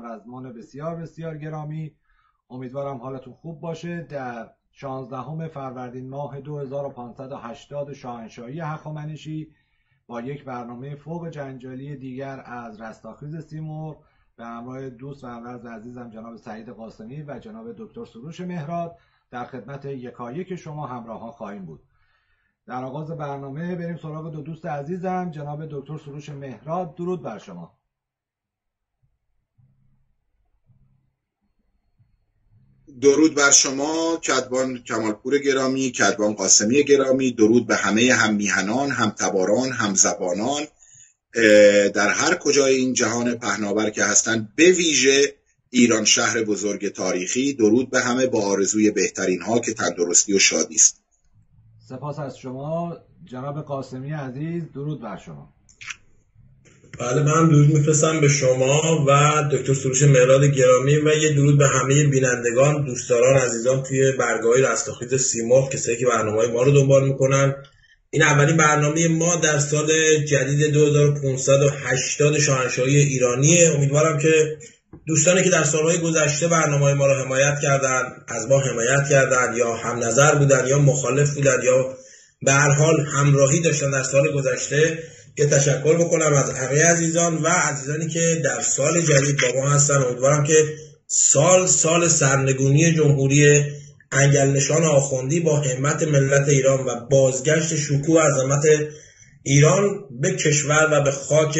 رزمان بسیار بسیار گرامی. امیدوارم حالتون خوب باشه. در 16 فروردین ماه 2580 شاهنشاهی هخامنشی با یک برنامه فوق جنجالی دیگر از رستاخیز سیمور به همراه دوست و همرز عزیزم جناب سعید قاسمی و جناب دکتر سروش مهراد در خدمت یکایک شما همراهان خواهیم بود. در آغاز برنامه بریم سراغ دو دوست عزیزم جناب دکتر سروش مهراد. درود بر شما. درود بر شما کدبان کمالپور گرامی کدبان قاسمی گرامی درود به همه هم میهنان هم تباران هم زبانان در هر کجای این جهان پهناور که هستند به ویژه ایران شهر بزرگ تاریخی درود به همه با آرزوی بهترین ها که تندرستی و شادی است. سپاس از شما جناب قاسمی عزیز درود بر شما. بله من درود میفرستم به شما و دکتر سروش مهراد گرامی و یه درود به همه بینندگان دوستداران عزیزان توی برگاه رستاخیز سیمرغ کسایی که برنامه ما رو دنبال می‌کنن. این اولین برنامه ما در سال جدید 2580 شاهنشاهی ایرانیه امیدوارم که دوستانی که در سالهای گذشته برنامه ما رو حمایت کردن از ما حمایت کردن یا هم نظر بودن یا مخالف بودن یا به هر حال همراهی داشتن در سال گذشته. یه تشکر بکنم از همه عزیزان و عزیزانی که در سال جدید با ما هستن. امیدوارم که سال سال سرنگونی جمهوری انگل نشان آخوندی با همت ملت ایران و بازگشت شکوه عظمت ایران به کشور و به خاک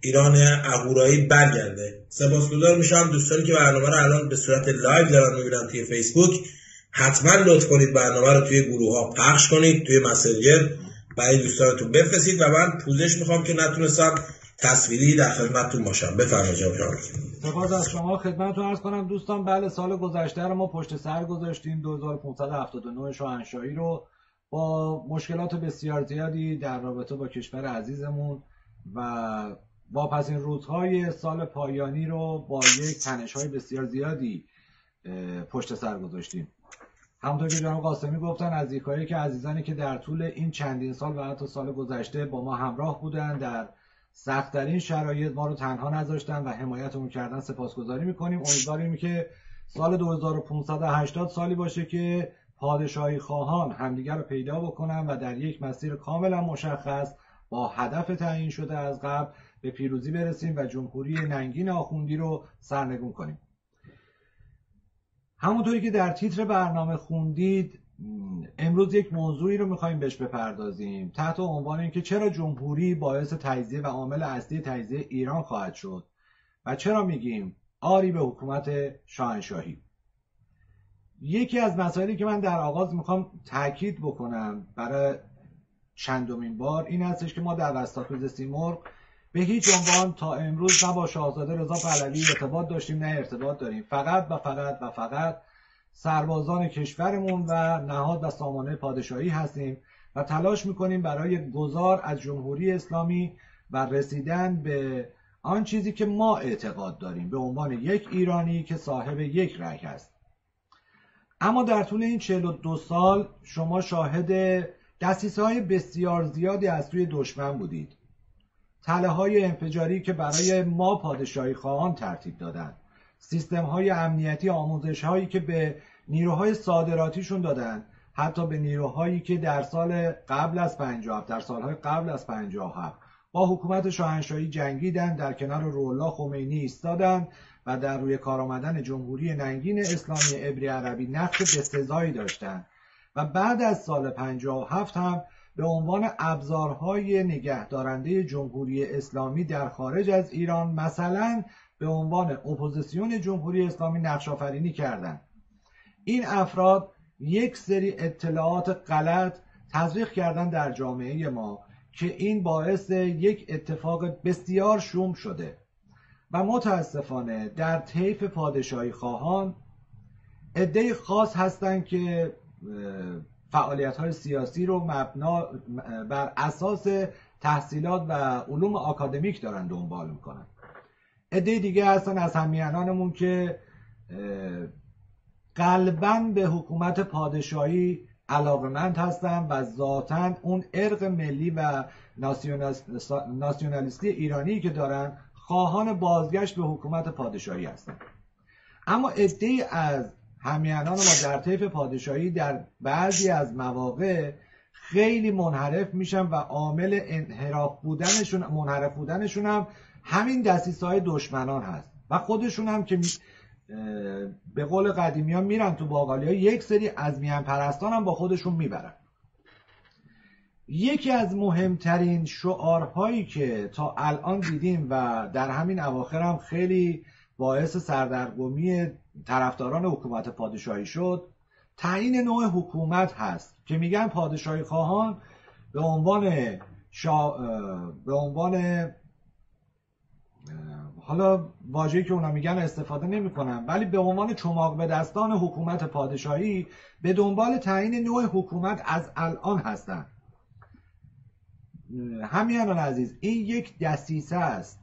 ایران اهورایی برگرده. سپاسگزار میشم. دوستانی که برنامه رو الان به صورت live دارن می‌بینن توی فیسبوک حتما لطف کنید برنامه رو توی گروه ها پخش کنید توی مسنجر. برای دوستانتون بفرستید و من پوزش می‌خوام که نتونستم تصویری در خدمتتون باشم. بفرمایید جناب سپاس از شما. خدمتتون عرض کنم دوستان بله سال گذشته رو ما پشت سر گذاشتیم. 2579 شاهنشاهی رو با مشکلات بسیار زیادی در رابطه با کشور عزیزمون و واپسین روزهای سال پایانی رو با یک تنش های بسیار زیادی پشت سر گذاشتیم. همونطور که جناب قاسمی گفتن از یکایی که عزیزانی که در طول این چندین سال و حتی سال گذشته با ما همراه بودن در سختترین شرایط ما رو تنها نذاشتن و حمایتمون کردن سپاسگزاری می‌کنیم. امیدواریم که سال 2580 سالی باشه که پادشاهی خواهان همدیگر رو پیدا بکنن و در یک مسیر کاملا مشخص با هدف تعیین شده از قبل به پیروزی برسیم و جمهوری ننگین آخوندی رو سرنگون کنیم. همونطوری که در تیتر برنامه خوندید امروز یک موضوعی رو می‌خوایم بهش بپردازیم. تحت عنوان اینکه چرا جمهوری باعث تجزیه و عامل اصلی تجزیه ایران خواهد شد و چرا میگیم آری به حکومت شاهنشاهی. یکی از مسائلی که من در آغاز می‌خوام تاکید بکنم برای چندمین بار این هستش که ما در رستاخیز سیمرغ به هیچ عنوان تا امروز نه با شاهزاده رضا پهلوی ارتباط داشتیم نه ارتباط داریم. فقط و فقط و فقط سربازان کشورمون و نهاد و سامانه پادشاهی هستیم و تلاش می‌کنیم برای گذار از جمهوری اسلامی و رسیدن به آن چیزی که ما اعتقاد داریم به عنوان یک ایرانی که صاحب یک رأی هست. اما در طول این 42 سال شما شاهد دستیسه های بسیار زیادی از سوی دشمن بودید. تله های انفجاری که برای ما پادشاهی خواهان ترتیب دادند. سیستم های امنیتی آموزش هایی که به نیروهای صادراتیشون دادن حتی به نیروهایی که در سال قبل از 57 در سالهای قبل از 57 با حکومت شاهنشاهی جنگیدن در کنار رولا خمینی ایستادن و در روی کار آمدن جمهوری ننگین اسلامی عبری عربی نقش بسزایی داشتند. و بعد از سال 57 هم به عنوان ابزارهای نگهدارنده جمهوری اسلامی در خارج از ایران مثلا به عنوان اپوزیسیون جمهوری اسلامی نقش آفرینی کردند. این افراد یک سری اطلاعات غلط تزریق کردن در جامعه ما که این باعث یک اتفاق بسیار شوم شده. و متاسفانه در طیف پادشاهی خواهان عده خاص هستند که فعالیت های سیاسی رو مبنا بر اساس تحصیلات و علوم آکادمیک دارن دنبال می‌کنن. عده دیگه هستن از همیانانمون که قلبا به حکومت پادشاهی علاقمند هستن و ذاتا اون ارق ملی و ناسیونالیستی ایرانی که دارن خواهان بازگشت به حکومت پادشاهی هستند اما عده از همیانان ما در طیف پادشاهی در بعضی از مواقع خیلی منحرف میشن و عامل انحراف بودنشون منحرف بودنشون هم همین دستیس های دشمنان هست. و خودشون هم که به قول قدیمی ها میرن تو باقالی ها یک سری از میان پرستان هم با خودشون می‌برن. یکی از مهمترین شعارهایی که تا الان دیدیم و در همین اواخر هم خیلی باعث سردرگمی طرفداران حکومت پادشاهی شد. تعیین نوع حکومت هست که میگن پادشاهی خواهان به عنوان شا... به عنوان حالا واژه‌ای که اونا میگن استفاده نمی‌کنن ولی به عنوان چماق به دستان حکومت پادشاهی به دنبال تعیین نوع حکومت از الان هستند همیانان عزیز این یک دسیسه است.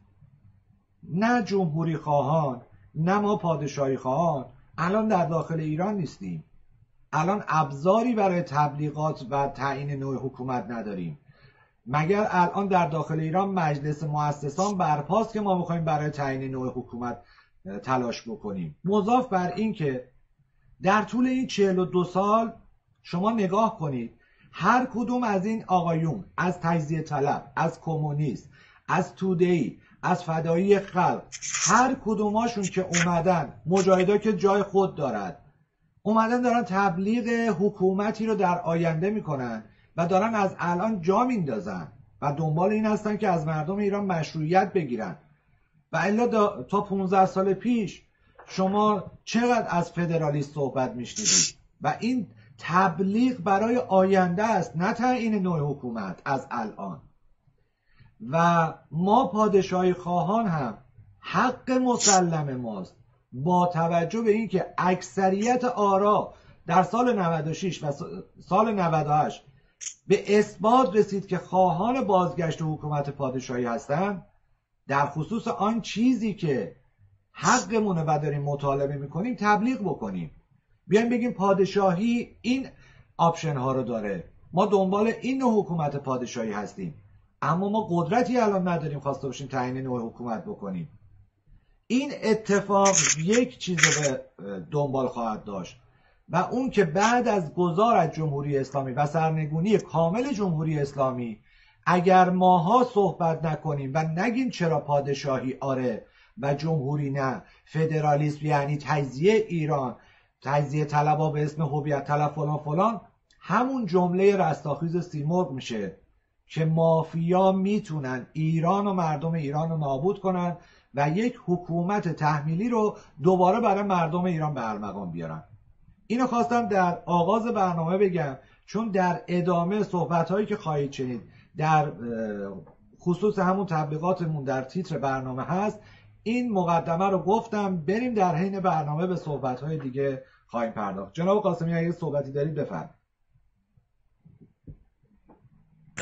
نه جمهوری خواهان نه ما پادشاهی خواهان. الان در داخل ایران نیستیم. الان ابزاری برای تبلیغات و تعیین نوع حکومت نداریم. مگر الان در داخل ایران مجلس مؤسسان برپاست که ما می‌خوایم برای تعیین نوع حکومت تلاش بکنیم؟ مضاف بر این که در طول این 42 سال شما نگاه کنید هر کدوم از این آقایون از تجزیه طلب از کمونیست از تودهی از فدایی خلق. هر کدوماشون که اومدن مجاهدا که جای خود دارد اومدن دارن تبلیغ حکومتی رو در آینده می‌کنن و دارن از الان جا میندازن و دنبال این هستن که از مردم ایران مشروعیت بگیرن. و الا تا 15 سال پیش شما چقدر از فدرالیست صحبت میشنیدید؟ و این تبلیغ برای آینده است نه تعیین نوع حکومت از الان. و ما پادشاهی خواهان هم حق مسلم ماست با توجه به اینکه اکثریت آرا در سال 96 و سال 98 به اثبات رسید که خواهان بازگشت حکومت پادشاهی هستند در خصوص آن چیزی که حقمونه و داریم مطالبه می‌کنیم تبلیغ بکنیم. بیایم بگیم پادشاهی این آپشن ها رو داره. ما دنبال این نوع حکومت پادشاهی هستیم. اما ما قدرتی الان نداریم خواسته باشیم تعیین نوع حکومت بکنیم. این اتفاق یک چیز به دنبال خواهد داشت و اون که بعد از گذار از جمهوری اسلامی و سرنگونی کامل جمهوری اسلامی اگر ماها صحبت نکنیم و نگیم چرا پادشاهی آره و جمهوری نه فدرالیسم یعنی تجزیه ایران تجزیه طلبا به اسم هویت طلب فلان فلان همون جمله رستاخیز سیمرغ میشه. که مافیا می‌تونن ایران و مردم ایران رو نابود کنن و یک حکومت تحمیلی رو دوباره برای مردم ایران به ارمغان بیارن. اینو خواستم در آغاز برنامه بگم چون در ادامه صحبت هایی که خواهید شنید در خصوص همون تبلیغاتمون در تیتر برنامه هست این مقدمه رو گفتم بریم در حین برنامه به صحبت های دیگه خواهیم پرداخت. جناب قاسمی اگه صحبتی دارید بفرمایید.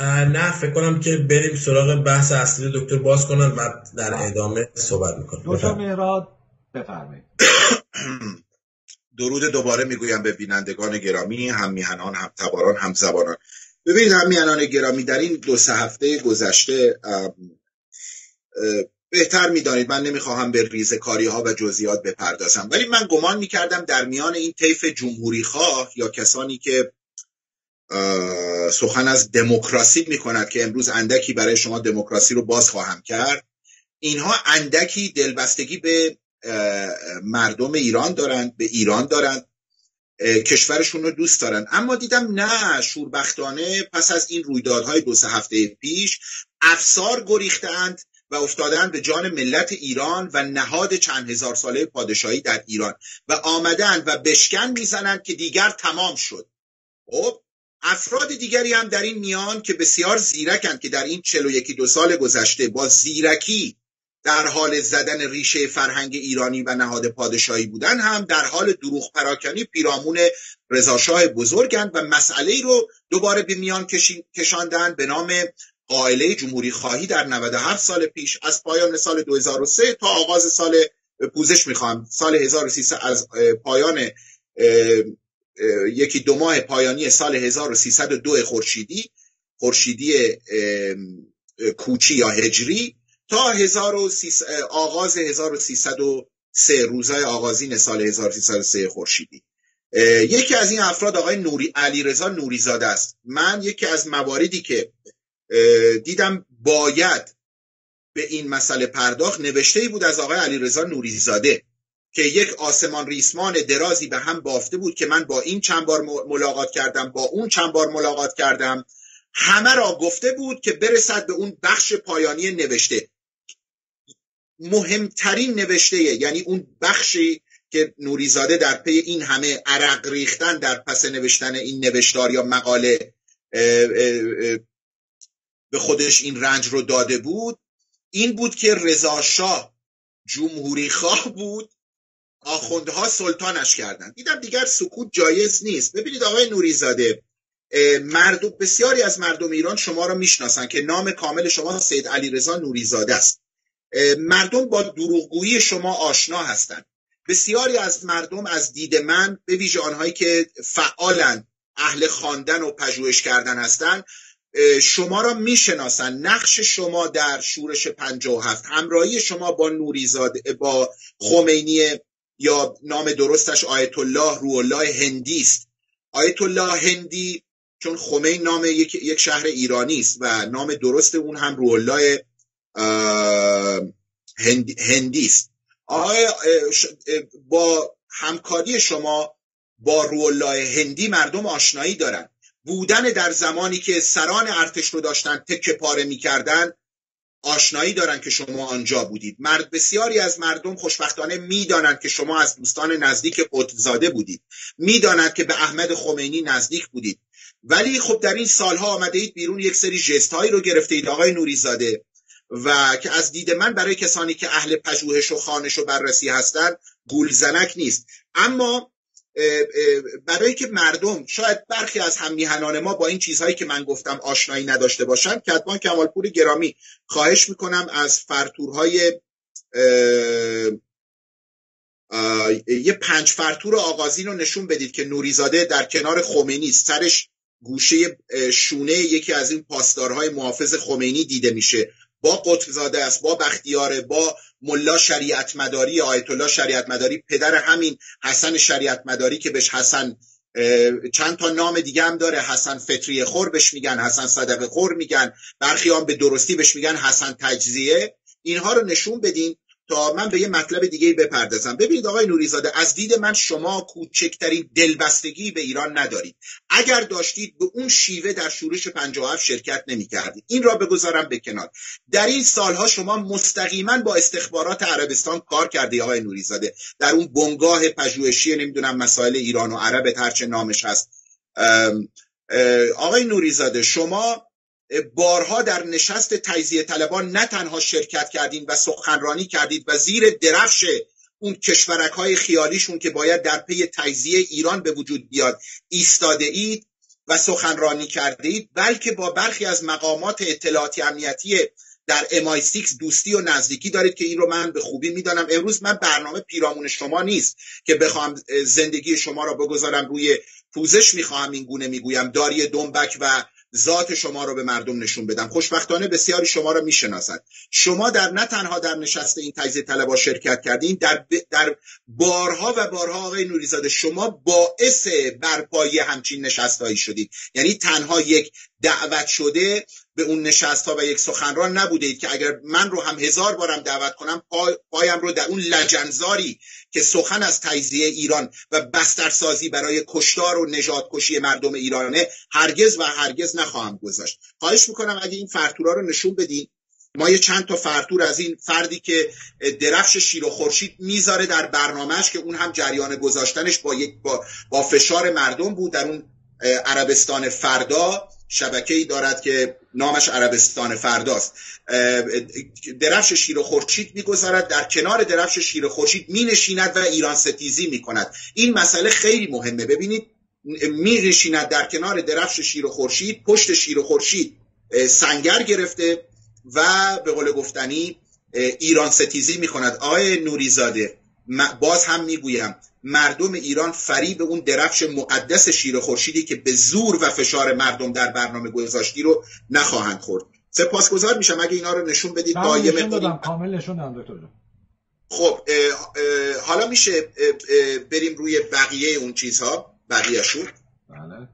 نه فکر کنم که بریم سراغ بحث اصلی دکتر باز کنن و در ادامه صحبت می‌کنم. دکتر مهراد بفرمایید. درود دوباره می‌گویم به بینندگان گرامی هم میهنان هم تباران هم زبانان. ببینید هم میهنان گرامی در این دو سه هفته گذشته بهتر می‌دانید. من نمی‌خواهم به ریزکاری ها و جزئیات بپردازم. ولی من گمان می‌کردم در میان این طیف جمهوری خواه یا کسانی که سخن از دموکراسی می کند که امروز اندکی برای شما دموکراسی رو باز خواهم کرد. اینها اندکی دلبستگی به مردم ایران دارند به ایران دارند کشورشون رو دوست دارن اما دیدم نه شوربختانه پس از این رویدادهای دو سه هفته پیش افسار گریختند و افتادند به جان ملت ایران و نهاد چند هزار ساله پادشاهی در ایران و آمدند و بشکن می‌زنند که دیگر تمام شد. خب؟ افراد دیگری هم در این میان که بسیار زیرکند که در این چلو و یکی دو سال گذشته با زیرکی در حال زدن ریشه فرهنگ ایرانی و نهاد پادشاهی بودن هم در حال دروغ پراکنی پیرامون رضاشاه بزرگند و مسئله رو دوباره به میان کشاندن به نام قائله جمهوری خواهی در 97 سال پیش. از پایان سال 2003 تا آغاز سال پوزش می‌خوام. سال 1300 از پایان یکی دو ماه پایانی سال 1302 خورشیدی خورشیدی کوچی یا هجری. تا آغاز 1303 روزای آغازین سال 1303 خورشیدی. یکی از این افراد آقای نوری علیرضا نوریزاده است. من یکی از مواردی که دیدم باید به این مسئله پرداخت نوشته ای بود از آقای علیرضا نوریزاده. که یک آسمان ریسمان درازی به هم بافته بود که من با این چند بار ملاقات کردم با اون چند بار ملاقات کردم همه را گفته بود که برسد به اون بخش پایانی نوشته. مهمترین نوشته یعنی اون بخشی که نوریزاده در پی این همه عرق ریختن در پس نوشتن این نوشتار یا مقاله به خودش این رنج رو داده بود این بود که رضا شاه جمهوری خواه بود آخوندها سلطانش کردن دیدم دیگر سکوت جایز نیست. ببینید آقای نوریزاده مردم بسیاری از مردم ایران شما را می‌شناسن که نام کامل شما سید علی رضا نوریزاده است. مردم با دروغگویی شما آشنا هستند. بسیاری از مردم از دید من به ویژه آنهایی که فعالن اهل خواندن و پژوهش کردن هستند شما را می‌شناسن. نقش شما در شورش 57 همراهی شما با نوریزاده با خمینی یا نام درستش آیت الله روح الله هندی است. آیت الله هندی چون خمین نام یک, یک شهر ایرانی است و نام درست اون هم روح الله هندی است. با همکاری شما با روح الله هندی مردم آشنایی دارن. بودن در زمانی که سران ارتش رو داشتن تکه پاره می‌کردن آشنایی دارن که شما آنجا بودید. مرد بسیاری از مردم خوشبختانه می‌دانند که شما از دوستان نزدیک قطبزاده بودید. می‌دانند که به احمد خمینی نزدیک بودید. ولی خب در این سالها آمده اید بیرون یک سری جست هایی رو گرفته اید آقای نوریزاده. و که از دید من برای کسانی که اهل پژوهش و خانش و بررسی هستند گولزنک نیست. اما برای که مردم شاید برخی از هم ما با این چیزهایی که من گفتم آشنایی نداشته باشن کتبان کمالپور گرامی. خواهش می‌کنم از فرتورهای یه پنج فرتور آغازین رو نشون بدید که نوریزاده در کنار خمینی سرش گوشه شونه یکی از این پاسدارهای محافظ خمینی دیده میشه. با قطبزاده است با بختیاره با ملا شریعت مداری آیت الله شریعت مداری پدر همین حسن شریعت مداری که بهش حسن چند تا نام دیگه هم داره حسن فطری خور بهش میگن حسن صدقه خور میگن برخی هم به درستی بهش میگن حسن تجزیه. اینها رو نشون بدین تا من به یه مطلب دیگه بپردازم. ببینید آقای نوریزاده از دید من شما کوچکترین دلبستگی به ایران ندارید. اگر داشتید به اون شیوه در شورش 57 شرکت نمی‌کردید. این را بگذارم به کنار. در این سالها شما مستقیما با استخبارات عربستان کار کرده آقای نوریزاده. در اون بنگاه پژوهشی نمی‌دونم مسائل ایران و عرب هرچه نامش هست. آقای نوریزاده شما بارها در نشست تجزیه طلبان نه تنها شرکت کردین و سخنرانی کردید و زیر درفش اون کشورک های خیالیشون که باید در پی تجزیه ایران به وجود بیاد ایستاده اید و سخنرانی کرده اید بلکه با برخی از مقامات اطلاعاتی امنیتی در MI6 دوستی و نزدیکی دارید که این رو من به خوبی می‌دانم. امروز من برنامه پیرامون شما نیست که بخوام زندگی شما را بگذارم روی پوزش می‌خواهم این گونه می‌گویم. داری دنبک و ذات شما رو به مردم نشون بدم. خوشبختانه بسیاری شما رو می‌شناسند شما در نه تنها در نشست این تجزیه طلبا شرکت کردین در, در بارها و بارها آقای نوریزاده شما باعث برپایی همچین نشستهایی شدید. یعنی تنها یک دعوت شده به اون نشست ها و یک سخنران نبودید که اگر من رو هم هزار بارم دعوت کنم پایم رو در اون لجنزاری که سخن از تجزیه ایران و بسترسازی برای کشتار و نجات کشی مردم ایرانه هرگز و هرگز نخواهم گذاشت. خواهش می‌کنم اگه این فرتورا رو نشون بدین. ما یه چند تا فرتور از این فردی که درفش شیر و خورشید می‌ذاره در برنامهش که اون هم جریان گذاشتنش با یک با, با فشار مردم بود در اون عربستان فردا شبکه ای دارد که نامش عربستان فرداست. درفش شیر خورشید می‌گذارد. در کنار درفش شیر خورشید مینشیند و ایران ستیزی می‌کند. این مسئله خیلی مهمه. ببینید مینشیند در کنار درفش شیر خورشید پشت شیر خورشید سنگر گرفته و به قول گفتنی ایران ستیزی می‌کند. آقای نوریزاده باز هم می‌گویم مردم ایران فریب اون درفش مقدس شیر خورشیدی که به زور و فشار مردم در برنامه گذاشتی رو نخواهند خورد. سپاسگزار میشم اگه اینا رو نشون بدید با یه کامل نشون دادم دکتر خب حالا میشه بریم روی بقیه اون چیزها بقیهشون. بله.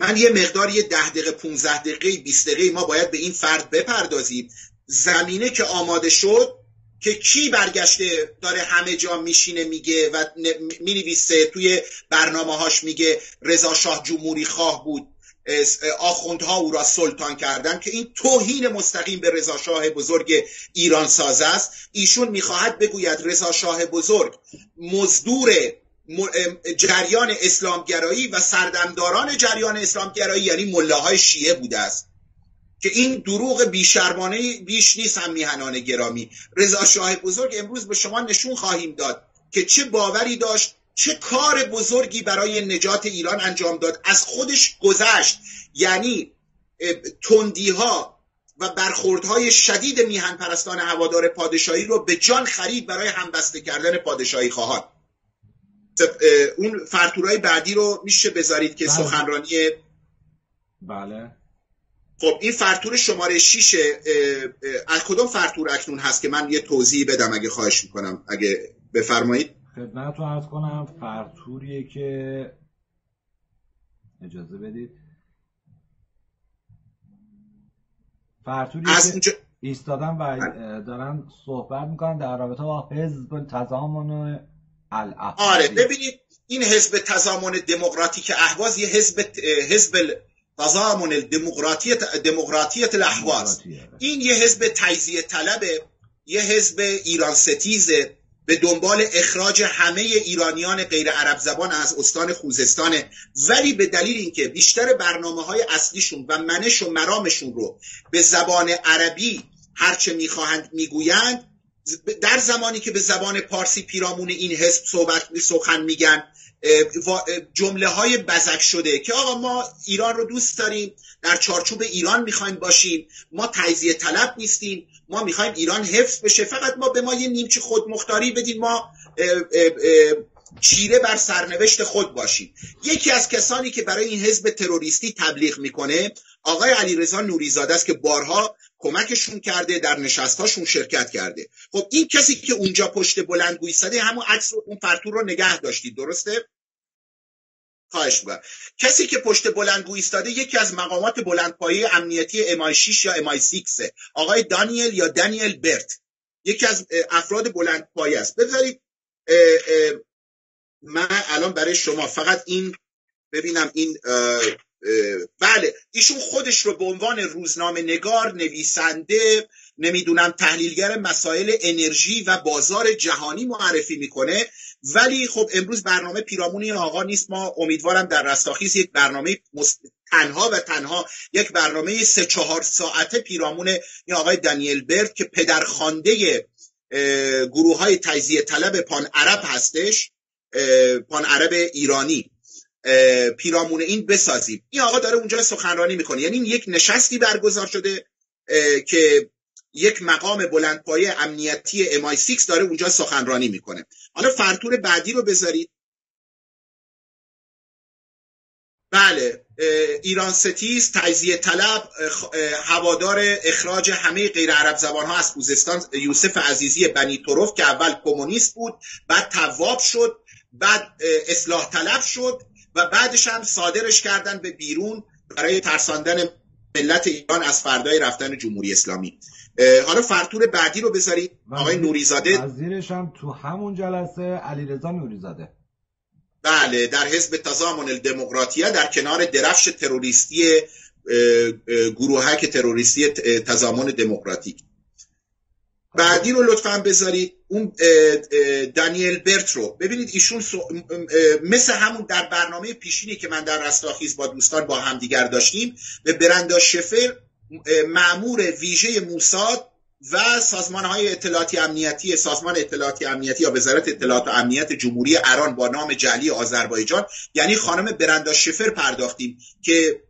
من یه مقدار یه ده دقیقه 15 دقیقه 20 دقیقه ما باید به این فرد بپردازیم. زمینه که آماده شد که کی برگشته داره همه جا میشینه میگه و می‌نویسه توی برنامه هاش میگه رضا شاه جمهوری خواه بود آخوندها او را سلطان کردن که این توهین مستقیم به رضا شاه بزرگ ایران ساز است. ایشون می‌خواهد بگوید رضا شاه بزرگ مزدور جریان اسلامگرایی و سردمداران جریان اسلامگرایی یعنی ملاهای شیعه بوده است. که این دروغ بیشرمانه بیش نیست هم میهنان گرامی. رضا شاه بزرگ امروز به شما نشون خواهیم داد که چه باوری داشت چه کار بزرگی برای نجات ایران انجام داد. از خودش گذشت. یعنی تندی ها و برخوردهای شدید میهن پرستان هوادار پادشاهی رو به جان خرید برای همبسته کردن پادشاهی خواهان. اون فرتورای بعدی رو میشه بذارید که بله. سخنرانی بله. خب این فرتور شماره 6 از کدوم فرتور اکنون هست که من یه توضیح بدم اگه خواهش می‌کنم؟ اگه بفرمایید. خدمت رو عرض کنم فرتوریه که اجازه بدید. فرتوریه از اونجا... ایستادن و دارن صحبت می‌کنن در رابطه با حزب تضامن الاحواز آره ببینید این حزب تضامن دموکراتیک اهواز یه حزب حزب تضامن دموکراتیت دموکراتیت الاحواز این یه حزب تجزیه طلبه یه حزب ایران ستیزه به دنبال اخراج همه ایرانیان غیر عرب زبان از استان خوزستان. ولی به دلیل اینکه بیشتر برنامه های اصلیشون و منش و مرامشون رو به زبان عربی هرچه می‌خواهند می‌گویند در زمانی که به زبان پارسی پیرامون این حزب صحبت سخن میگن جمله های بزک شده که آقا ما ایران رو دوست داریم در چارچوب ایران می‌خوایم باشیم. ما تجزیه طلب نیستیم. ما می‌خوایم ایران حفظ بشه. فقط ما به ما یه نیمچه خودمختاری بدین ما چیره بر سرنوشت خود باشیم. یکی از کسانی که برای این حزب تروریستی تبلیغ می‌کنه آقای علیرضا نوریزاده است که بارها کمکشون کرده در نشستهاشون شرکت کرده. خب این کسی که اونجا پشت بلند گویستاده همون عکس اون فرتور رو نگه داشتید درسته؟ خواهش می‌کنم. کسی که پشت بلند ایستاده یکی از مقامات بلندپایه امنیتی امای 6 یا امای 6 آقای دانیل یا دانیل برت. یکی از افراد بلندپایه است. بذارید من الان برای شما فقط این ببینم این بله ایشون خودش رو به عنوان روزنامه نگار نویسنده نمی‌دونم تحلیلگر مسائل انرژی و بازار جهانی معرفی می‌کنه. ولی خب امروز برنامه پیرامون این آقا نیست. ما امیدوارم در رستاخیز یک برنامه تنها و تنها یک برنامه سه چهار ساعته پیرامون این آقای دانیل برد که پدرخوانده گروه های تجزیه طلب پان عرب هستش پان عرب ایرانی. پیرامون این بسازیم. این آقا داره اونجا سخنرانی می‌کنه. یعنی یک نشستی برگزار شده که یک مقام بلندپایه امنیتی امای 6 داره اونجا سخنرانی می‌کنه. حالا فرتور بعدی رو بذارید. بله ایران ستیز تجزیه طلب هوادار اخراج همه غیر عرب زبان ها از خوزستان یوسف عزیزی بنی طرف که اول کمونیست بود بعد تواب شد بعد اصلاح طلب شد و بعدش هم صادرش کردن به بیرون برای ترساندن ملت ایران از فردای رفتن جمهوری اسلامی. حالا فرتور بعدی رو بذارید آقای نوریزاده وزیرش هم تو همون جلسه علیرضا نوریزاده. بله در حزب تضامن الدموکراتیه در کنار درفش تروریستی گروهک تروریستی تضامن دموکراتیک. بعدی رو لطفا بذارید. اون دانیل برت رو. ببینید ایشون مثل همون در برنامه پیشینی که من در رستاخیز با دوستان با همدیگر داشتیم به برندا شفر معمور ویژه موساد و سازمان های اطلاعاتی امنیتی سازمان اطلاعاتی امنیتی یا وزارت اطلاعات و امنیت جمهوری ایران با نام جلی آذربایجان یعنی خانم برندا شفر پرداختیم که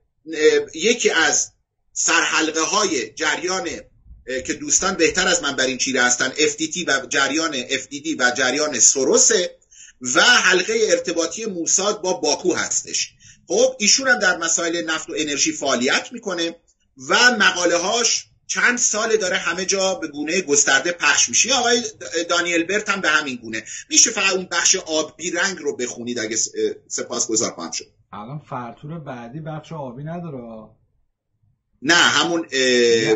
یکی از سرحلقه های جریان که دوستان بهتر از من بر این چیره هستن FTT و جریان FDD و جریان سروسه و حلقه ارتباطی موساد با باکو هستش. خب ایشون هم در مسائل نفت و انرژی فعالیت می‌کنه و مقاله هاش چند سال داره همه جا به گونه گسترده پخش میشه. آقای دانیل برت هم به همین گونه. میشه فقط اون بخش آبی رنگ رو بخونید اگه سپاس گذار خواهم شد. الان فرتور بعدی بخش آبی نداره. نه همون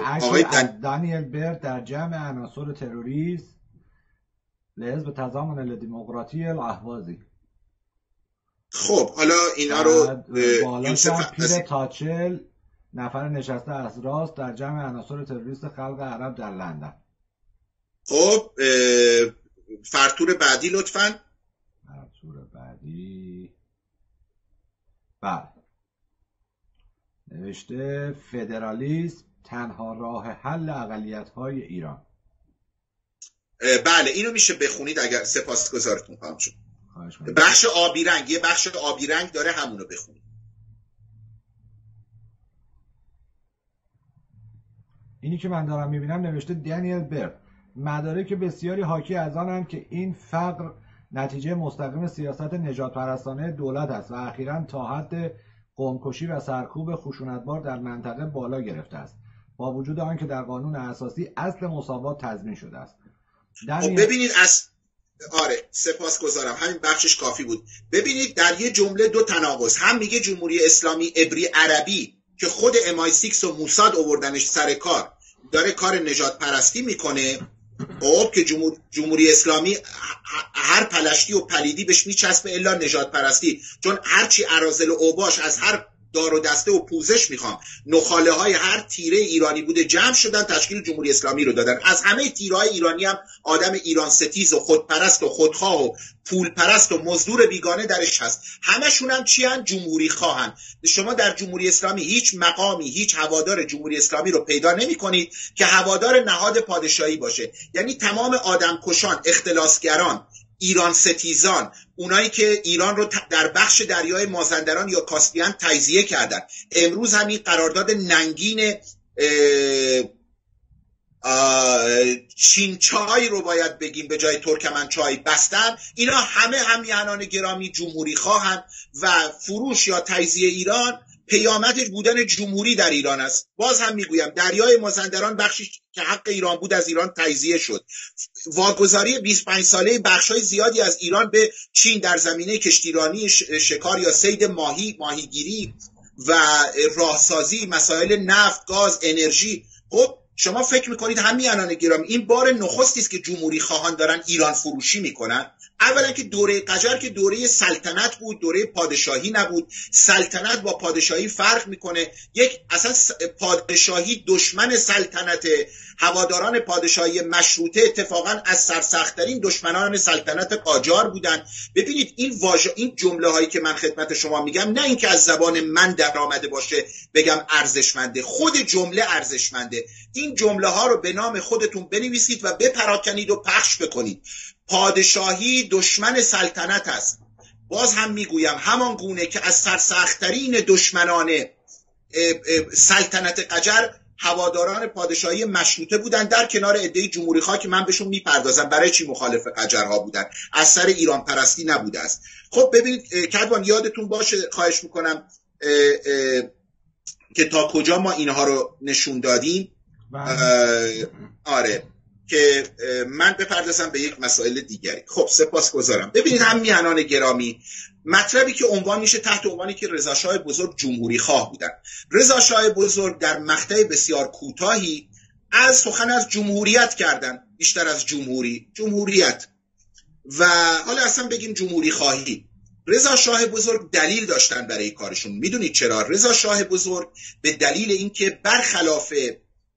آقای دانیل برت در جمع عناصر تروریسم لحزب تضامن دموکراتی الاهوازی خب حالا اینا رو یوسف پیر تاچل نفر نشسته از راست در جمع عناصر تروریست خلق عرب در لندن. خب فرتور بعدی لطفا. فرتور بعدی. بله. نوشته فدرالیسم تنها راه حل اقلیت های ایران بله اینو میشه بخونید اگر سپاسگزارتون خواهم شد بخش آبی رنگ یه بخش آبی رنگ داره همونو بخونید. اینی که من دارم می‌بینم نوشته دانیل برد. مدارک بسیاری حاکی از آنند که این فقر نتیجه مستقیم سیاست نجات پرستانه دولت است و اخیرا تا حد قومکشی و سرکوب خشونتبار در منطقه بالا گرفته است. با وجود آنکه در قانون اساسی اصل مساوات تضمین شده است. خب ببینید از آره سپاسگزارم. همین بخشش کافی بود. ببینید در یه جمله دو تناقض. هم میگه جمهوری اسلامی عبری عربی که خود MI6 و موساد اووردنش سر کار. داره کار نژادپرستی می‌کنه. خب که جمهور... جمهوری اسلامی هر پلشتی و پلیدی بهش میچسبه الا نژادپرستی چون هرچی اراذل و اوباش از هر دار و دسته و پوزش می‌خوام. نخاله های هر تیره ایرانی بوده جمع شدن تشکیل جمهوری اسلامی رو دادن. از همه تیره های ایرانی هم آدم ایران ستیز و خودپرست و خودخواه و پول پرست و مزدور بیگانه درش هست. همشون هم چی هن؟ جمهوری خواهن شما در جمهوری اسلامی هیچ مقامی هیچ هوادار جمهوری اسلامی رو پیدا نمی کنید که هوادار نهاد پادشاهی باشه. یعنی تمام آدمکشان اختلاسگران ایران ستیزان اونایی که ایران رو در بخش دریای مازندران یا کاسپیان تجزیه کردن. امروز همین قرارداد ننگین چای رو باید بگیم به جای ترکمن چای بستن. اینا همه همیهنان گرامی جمهوری خواهند و فروش یا تجزیه ایران پیامدش بودن جمهوری در ایران است. باز هم می‌گویم دریای مازندران بخشی که حق ایران بود از ایران تجزیه شد. واگذاری 25 ساله بخشای زیادی از ایران به چین در زمینه کشتیرانی شکار یا سید ماهی ماهیگیری و راهسازی مسائل نفت گاز انرژی. خب شما فکر می‌کنید همین الان گرامی این بار نخستی است که جمهوری خواهان دارن ایران فروشی می‌کنن؟ اولا که دوره قجر که دوره سلطنت بود دوره پادشاهی نبود. سلطنت با پادشاهی فرق می‌کنه. یک اصلا پادشاهی دشمن سلطنت هواداران پادشاهی مشروطه اتفاقا از سرسختترین دشمنان سلطنت قاجار بودن. ببینید این واژه این جمله هایی که من خدمت شما میگم نه اینکه از زبان من در آمده باشه بگم ارزشمنده. خود جمله ارزشمنده. این جمله ها رو به نام خودتون بنویسید و بپراکنید و پخش بکنید. پادشاهی دشمن سلطنت است. باز هم می‌گویم همان گونه که از سرسختترین دشمنان سلطنت قجر هواداران پادشاهی مشروطه بودن در کنار عده جمهوری خواه که من بهشون می‌پردازم برای چی مخالف قجرها بودن. از سر ایران پرستی نبوده است. خب ببینید کدوان یادتون باشه خواهش می‌کنم که تا کجا ما اینها رو نشون دادیم؟ بله. آره. که من بپردازم به یک مسائل دیگری. خب سپاس گذارم ببینید هم میهنان گرامی مطلبی که عنوان میشه تحت عنوانی که رضا شاه بزرگ جمهوری خواه بودن. رضا شاه بزرگ در مقطع بسیار کوتاهی از سخن از جمهوریت کردن. بیشتر از جمهوری جمهوریت. و حالا اصلا بگیم جمهوری خواهی. رضا شاه بزرگ دلیل داشتن برای کارشون. می‌دونید چرا؟ رضا شاه بزرگ به دلیل اینکه برخلاف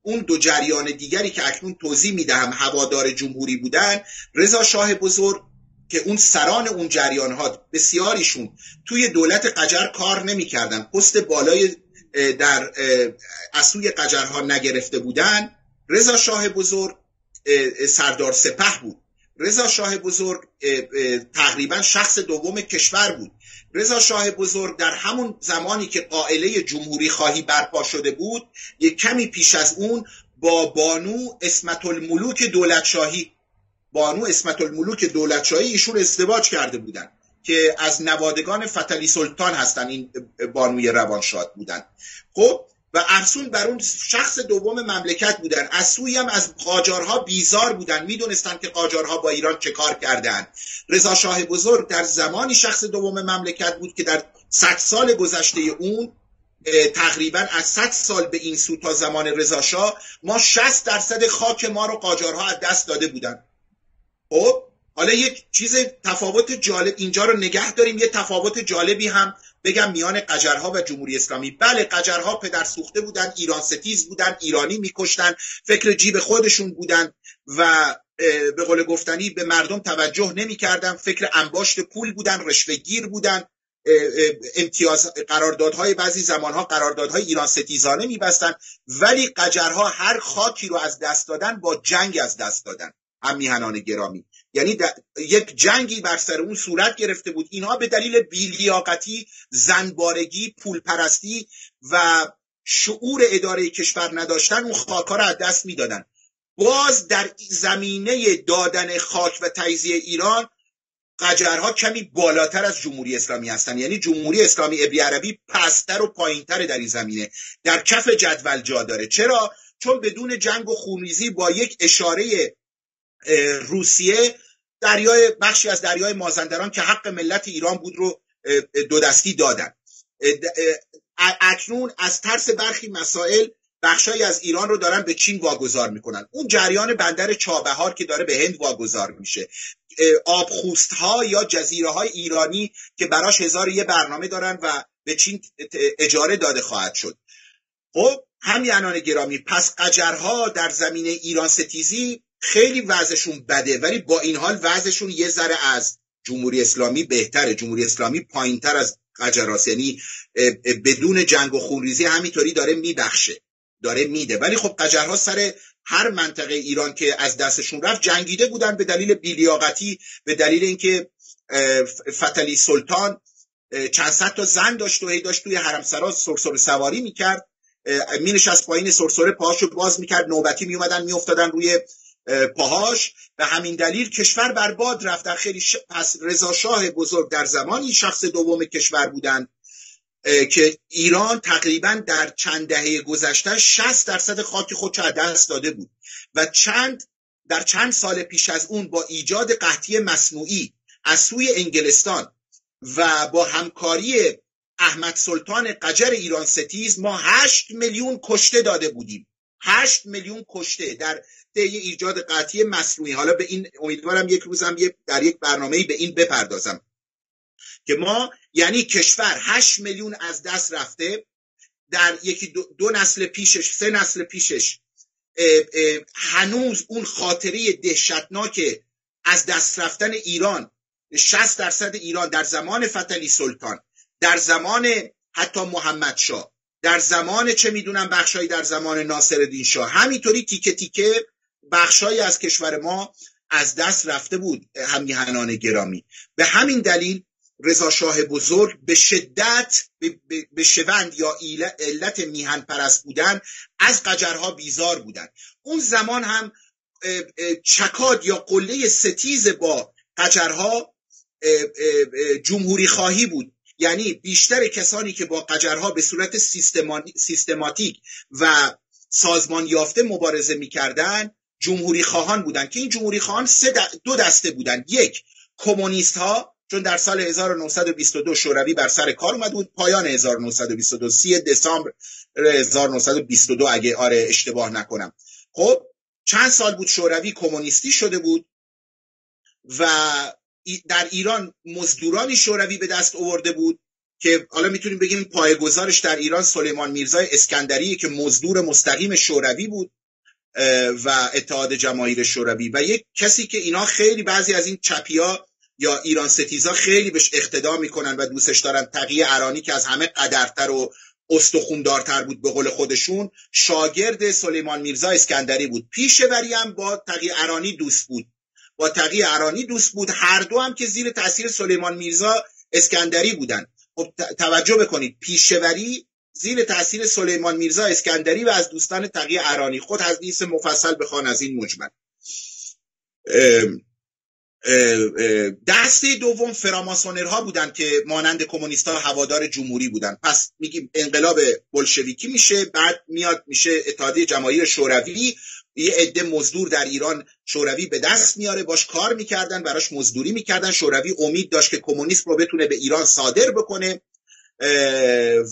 اون دو جریان دیگری که اکنون توضیح می‌دهم هوادار جمهوری بودن رضا شاه بزرگ که اون سران اون جریان ها بسیاریشون توی دولت قجر کار نمی‌کردن. پست بالای در اسوی قجرها نگرفته بودن. رضا شاه بزرگ سردار سپه بود. رضا شاه بزرگ تقریبا شخص دوم کشور بود. رضا شاه بزرگ در همون زمانی که قائله جمهوری خواهی برپا شده بود یک کمی پیش از اون با بانو اسمت الملوک دولت شاهی بانو اسمت الملوک دولت شاهی ایشون ازدواج کرده بودن که از نوادگان فتلی سلطان هستن این بانوی روانشاد بودن. خب و افسون بر اون شخص دوم مملکت بودن. از سوی هم از قاجارها بیزار بودن. می‌دونستن که قاجارها با ایران چه کار کردن. رضا شاه بزرگ در زمانی شخص دوم مملکت بود که در صد سال گذشته اون تقریبا از 100 سال به این سو تا زمان رضا شاه ما 60 درصد خاک ما رو قاجارها از دست داده بودن. خب حالا یک چیز تفاوت جالب اینجا رو نگه داریم یه تفاوت جالبی هم بگم میان قجرها و جمهوری اسلامی. بله قجرها پدر سوخته بودن ایران ستیز بودن ایرانی میکشتن فکر جیب خودشون بودن و به قول گفتنی به مردم توجه نمی‌کردن فکر انباشت پول بودن رشوهگیر بودن امتیاز قراردادهای بعضی زمانها قراردادهای ایران ستیزانه میبستن. ولی قجرها هر خاکی رو از دست دادن با جنگ از دست دادن. هم میهنان گرامی. یعنی یک جنگی بر سر اون صورت گرفته بود. اینها به دلیل بیلیاقتی زنبارگی پولپرستی و شعور اداره کشور نداشتن اون خاکا رو از دست می‌دادن. باز در زمینه دادن خاک و تجزیه ایران قجرها کمی بالاتر از جمهوری اسلامی هستن. یعنی جمهوری اسلامی ابی عربی پستر و پایینتر در این زمینه. در کف جدول جا داره. چرا؟ چون بدون جنگ و خونریزی با یک اشاره روسیه دریای بخشی از دریای مازندران که حق ملت ایران بود رو دو دستی دادن. اکنون از ترس برخی مسائل بخشایی از ایران رو دارن به چین واگذار می‌کنن. اون جریان بندر چابهار که داره به هند واگذار میشه. آبخوست ها یا جزیره های ایرانی که براش هزار یه برنامه دارن و به چین اجاره داده خواهد شد. خب همیانان گرامی پس قجرها در زمینه ایران ستیزی خیلی وضعشون بده ولی با این حال وضعشون یه ذره از جمهوری اسلامی بهتره. جمهوری اسلامی پایینتر از قجراست یعنی بدون جنگ و خونریزی همینطوری داره میبخشه داره میده. ولی خب قجرها سر هر منطقه ایران که از دستشون رفت جنگیده بودن به دلیل بیلیاقتی به دلیل اینکه فتلی سلطان چند صد تا زن داشت و هی داشت توی حرمسرا سرسره سواری می‌کرد. مینش از پایین سرسره پاهاشو باز می‌کرد. نوبتی میومدن میافتادن روی پاهاش. به همین دلیل کشور برباد رفت. در خیلی ش... پس رضا شاه بزرگ در زمانی شخص دوم کشور بودن که ایران تقریبا در چند دهه گذشته 60 درصد خاک خودش از دست داده بود و چند در چند سال پیش از اون با ایجاد قحطی مصنوعی از سوی انگلستان و با همکاری احمد سلطان قجر ایران ستیز ما 8 میلیون کشته داده بودیم. 8 میلیون کشته در طی ایجاد قطعی مصنوعی. حالا به این امیدوارم یک روزم در یک برنامه به این بپردازم. که ما یعنی کشور 8 میلیون از دست رفته در یکی دو, دو نسل پیشش سه نسل پیشش. اه اه هنوز اون خاطره دهشتناک از دست رفتن ایران 60 درصد ایران در زمان فتلی سلطان در زمان حتی محمد شاه در زمان چه می‌دونم بخشایی در زمان ناصر شاه. همینطوری تیکه تیکه بخشایی از کشور ما از دست رفته بود همیهنان گرامی. به همین دلیل رضا شاه بزرگ به شدت به شوند یا علت میهن پرست بودن از قجرها بیزار بودن. اون زمان هم چکاد یا قله ستیز با قجرها جمهوری خواهی بود. یعنی بیشتر کسانی که با قجرها به صورت سیستماتیک و سازمان یافته مبارزه می‌کردن جمهوری خواهان بودن که این جمهوری خواهان سه دو دسته بودن. یک کمونیست ها چون در سال 1922 شوروی بر سر کار اومد بود پایان 1922 3 دسامبر 1922 اگه آره اشتباه نکنم. خب چند سال بود شوروی کمونیستی شده بود و در ایران مزدورانی شوروی به دست آورده بود که حالا می‌تونیم بگیم پایگزارش در ایران سلیمان میرزای اسکندری که مزدور مستقیم شوروی بود و اتحاد جماهیر شوروی. و یک کسی که اینا خیلی بعضی از این چپیا یا ایران ستیزا خیلی بهش اقتدا می‌کنن و دوستش دارن تقیه ارانی که از همه قدرتر و استخوندارتر بود به قول خودشون شاگرد سلیمان میرزا اسکندری بود. پیشوری هم با تقیه ارانی دوست بود. با تقی ارانی دوست بود. هر دو هم که زیر تاثیر سلیمان میرزا اسکندری بودن. خب توجه بکنید. پیشوری زیر تاثیر سلیمان میرزا اسکندری و از دوستان تقی ارانی. خود حدیث مفصل بخوان از این مجمل. دسته دوم فراماسونرها بودن که مانند کمونیست ها هوادار جمهوری بودن. پس میگیم انقلاب بلشویکی میشه بعد میاد میشه اتحادیه جماهیر شوروی. یه عده مزدور در ایران شوروی به دست میاره باش کار می‌کردن براش مزدوری می‌کردن. شوروی امید داشت که کمونیسم رو بتونه به ایران صادر بکنه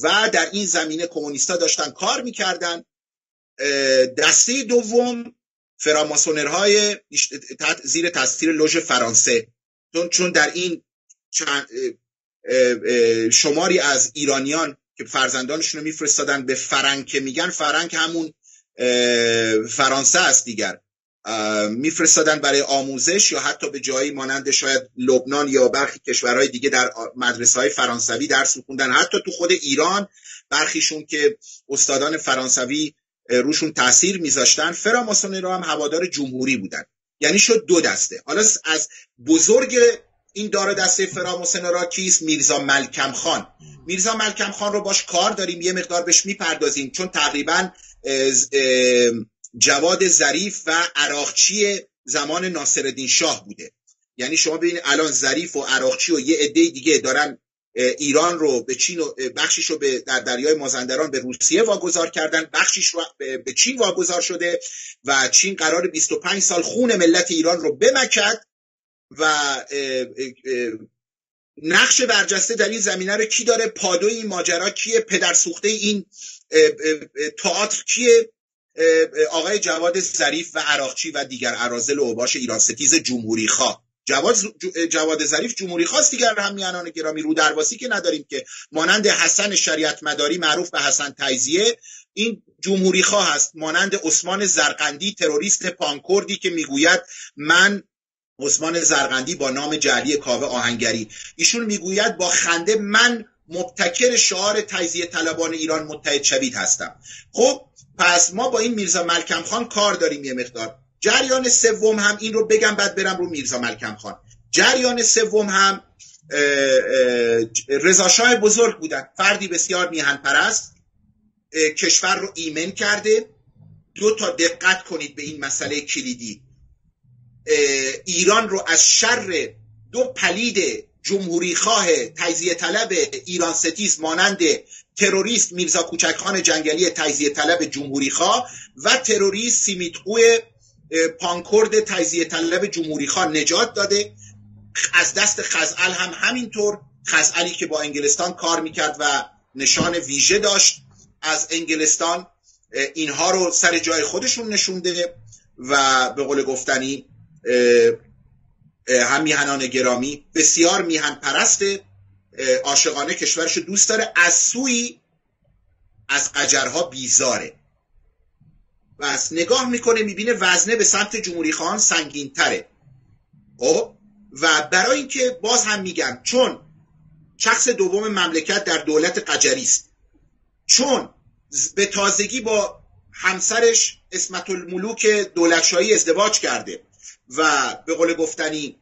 و در این زمینه کمونیستا داشتن کار می‌کردن. دسته دوم فراماسونرهای زیر تاثیر لوژ فرانسه. چون در این شماری از ایرانیان که فرزندانشون رو میفرستادن به فرنگ میگن فرنگ همون فرانسه است دیگر. میفرستادن برای آموزش یا حتی به جایی مانند شاید لبنان یا برخی کشورهای دیگه در مدرسه های فرانسوی درس خوندن حتی تو خود ایران برخیشون که استادان فرانسوی روشون تاثیر میذاشتن فراماسونی رو هم هوادار جمهوری بودن. یعنی شد دو دسته. حالا از بزرگ این دار دسته فراماسونرا کیست؟ میرزا ملکم خان. میرزا ملکم خان رو باش کار داریم یه مقدار بهش می‌پردازیم چون تقریبا جواد ظریف و عراقچی زمان ناصرالدین شاه بوده. یعنی شما ببینید الان ظریف و عراقچی و یه عده دیگه دارن ایران رو به چین و بخشیش رو به در دریای مازندران به روسیه واگذار کردن بخشیش رو به چین واگذار شده و چین قرار 25 سال خون ملت ایران رو بمکد و نقش برجسته در این زمینه رو کی داره؟ پادوی این ماجرا کیه؟ پدر سوخته این تئاتر کیه؟ آقای جواد ظریف و عراقچی و دیگر عرازل و اوباش ایران ستیز جمهوری خواه. جواد, جواد ظریف جمهوری خواست دیگر هم میانان گرامی رو درواسی که نداریم که. مانند حسن شریعت مداری معروف به حسن تیزیه این جمهوری خواه است مانند عثمان زرقندی تروریست پانکوردی که می‌گوید من عثمان زرقندی با نام جعلی کاوه آهنگری. ایشون می‌گوید با خنده من مبتکر شعار تجزیه طلبان ایران متحد شوید هستم. خب پس ما با این میرزا ملکم خان کار داریم یه مقدار. جریان سوم هم این رو بگم بعد برم رو میرزا ملکم خان. جریان سوم هم رضاشاه بزرگ بودن. فردی بسیار میهن پرست کشور رو ایمن کرده. دو تا دقت کنید به این مسئله کلیدی. ایران رو از شر دو پلید جمهوری خواه تجزیه طلب ایران ستیز مانند تروریست میرزا کوچکخان جنگلی تجزیه طلب جمهوری خواه و تروریست سیمیتقوی پانکورد تجزیه طلب جمهوری خواه نجات داده. از دست خزعل هم همینطور. خزعلی که با انگلستان کار می‌کرد و نشان ویژه داشت از انگلستان اینها رو سر جای خودشون نشونده و به قول گفتنی هم میهنان گرامی بسیار میهن پرست عاشقانه کشورش دوست داره. از سوی از قجرها بیزاره. و از نگاه می‌کنه می‌بینه وزنه به سمت جمهوری خواهان سنگین تره خب؟ و برای اینکه باز هم میگم چون شخص دوم مملکت در دولت قجری است چون به تازگی با همسرش اسمت الملوک دولتشاهی ازدواج کرده و به قول گفتنی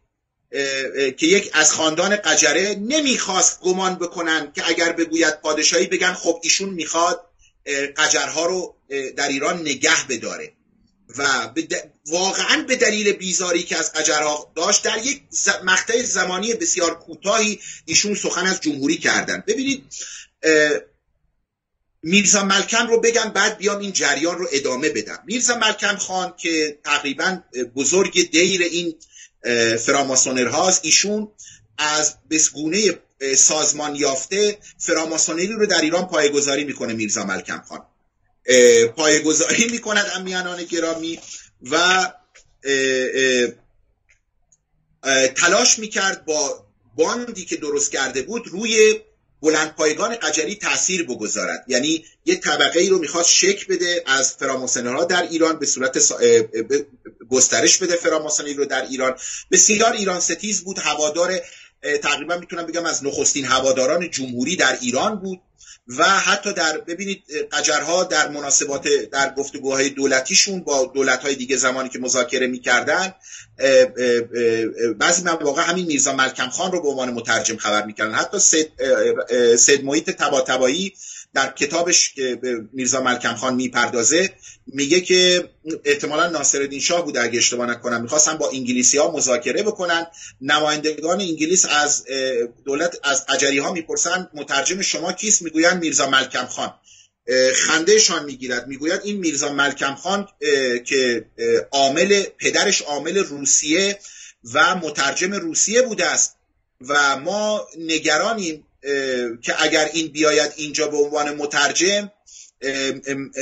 که یک از خاندان قجره نمی‌خواست گمان بکنن که اگر بگوید پادشاهی بگن خب ایشون می‌خواد قجرها رو در ایران نگه بداره. و واقعا به دلیل بیزاری که از قجرها داشت در یک مقطع زمانی بسیار کوتاهی ایشون سخن از جمهوری کردن. ببینید میرزا ملکم رو بگم بعد بیام این جریان رو ادامه بدم. میرزا ملکم خان که تقریبا بزرگ دیر این فراماسونر هاست ایشون از بسگونه سازمان یافته فراماسونری رو در ایران پایگذاری می‌کنه میرزا ملکم خان. پایگذاری می‌کند امیانان گرامی و تلاش می‌کرد با باندی که درست کرده بود روی بلند پایگان قجری تاثیر بگذارد. یعنی یه طبقه ای رو می‌خواد شک بده از فراماسونرها در ایران به صورت گسترش بده فراماسونری رو در ایران. بسیار ایران ستیز بود. هوادار تقریبا می‌تونم بگم از نخستین هواداران جمهوری در ایران بود. و حتی در ببینید قجرها در مناسبات در گفتگوهای دولتیشون با دولتهای دیگه زمانی که مذاکره می‌کردن بعضی مواقع همین میرزا ملکم خان رو به عنوان مترجم خبر می‌کردن. حتی سید, سید محیط تبا در کتابش که به میرزا ملکم خان می‌پردازه میگه که احتمالا ناصر شاه بوده اگه اشتباه نکنم. می‌خواستن با انگلیسی ها مذاکره بکنن. نمایندگان انگلیس از دولت از قجری ها می‌پرسن مترجم شما کیست؟ می‌گوین میرزا ملکم خان. خندهشان می‌گیرد. می‌گوید این میرزا ملکم خان که عامل پدرش عامل روسیه و مترجم روسیه بوده است و ما نگرانیم که اگر این بیاید اینجا به عنوان مترجم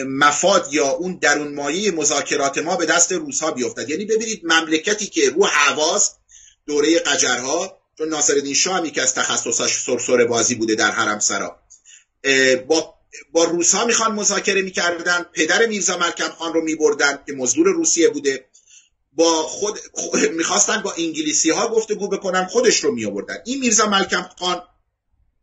مفاد یا اون درون مایه مذاکرات ما به دست روزها بیفتد. یعنی ببینید مملکتی که رو حواس دوره قجرها چون ناصرالدین شاه هم یکی از تخصصاش سرسره بازی بوده در حرم سرا با با روسها می‌خوان مذاکره می‌کردن پدر میرزا ملکم خان رو میبردن که مزدور روسیه بوده. با خود, می‌خواستن با انگلیسی ها گفتگو بکنن خودش رو می آوردن این میرزا ملکم خان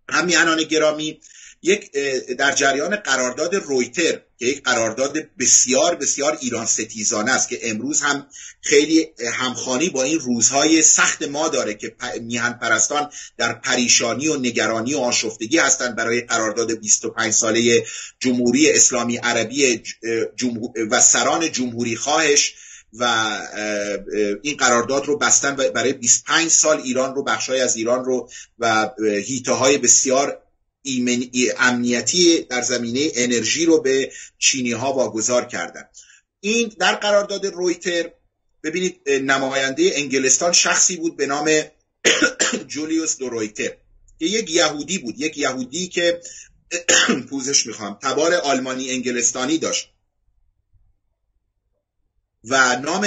همیهنان گرامی یک در جریان قرارداد رویتر که یک قرارداد بسیار بسیار ایران ستیزانه است که امروز هم خیلی همخانی با این روزهای سخت ما داره که میهن پرستان در پریشانی و نگرانی و آشفتگی هستند برای قرارداد 25 ساله جمهوری اسلامی عربی و سران جمهوری خواهش. و این قرارداد رو بستن برای 25 سال ایران رو بخشای از ایران رو و هیته های بسیار امنیتی در زمینه انرژی رو به چینی ها واگذار کردن. این در قرارداد رویتر ببینید نماینده انگلستان شخصی بود به نام جولیوس دو رویتر که یک یهودی بود یک یهودی که پوزش می‌خوام تبار آلمانی انگلستانی داشت. و نام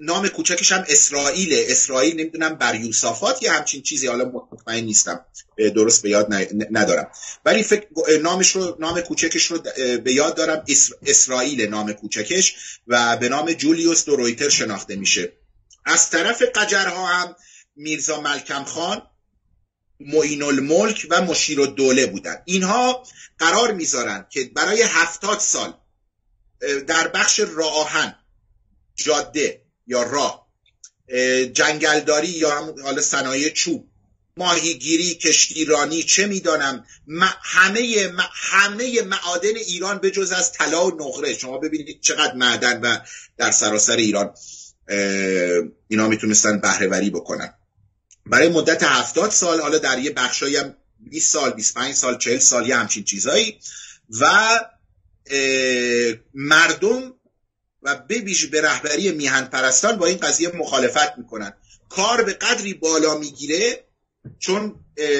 نام کوچکش هم اسرائیل اسرائیل نمی‌دونم بر یوسافات یا همچین چیزی. حالا مطمئن نیستم. درست به یاد ندارم. ولی فکر نامش رو نام کوچکش رو به یاد دارم. اسرائیل نام کوچکش و به نام جولیوس دورویتر شناخته میشه. از طرف قجرها هم میرزا ملکم خان معین الملک و مشیر الدوله بودن. اینها قرار می‌ذارن که برای هفتاد سال در بخش راهن جاده یا راه جنگلداری یا حالا صنایع چوب. ماهیگیری کشتیرانی چه می‌دانم. همه همه معادن ایران به جز از طلا و نقره. شما ببینید چقدر معدن و در سراسر ایران اینا می‌تونستن بهرهوری بکنن. برای مدت هفتاد سال حالا در یه بخشایی هم 20 سال 25 سال 40 سال یه همچین چیزایی. و مردم و ببیش به رهبری میهن پرستان با این قضیه مخالفت می‌کنن کار به قدری بالا می‌گیره چون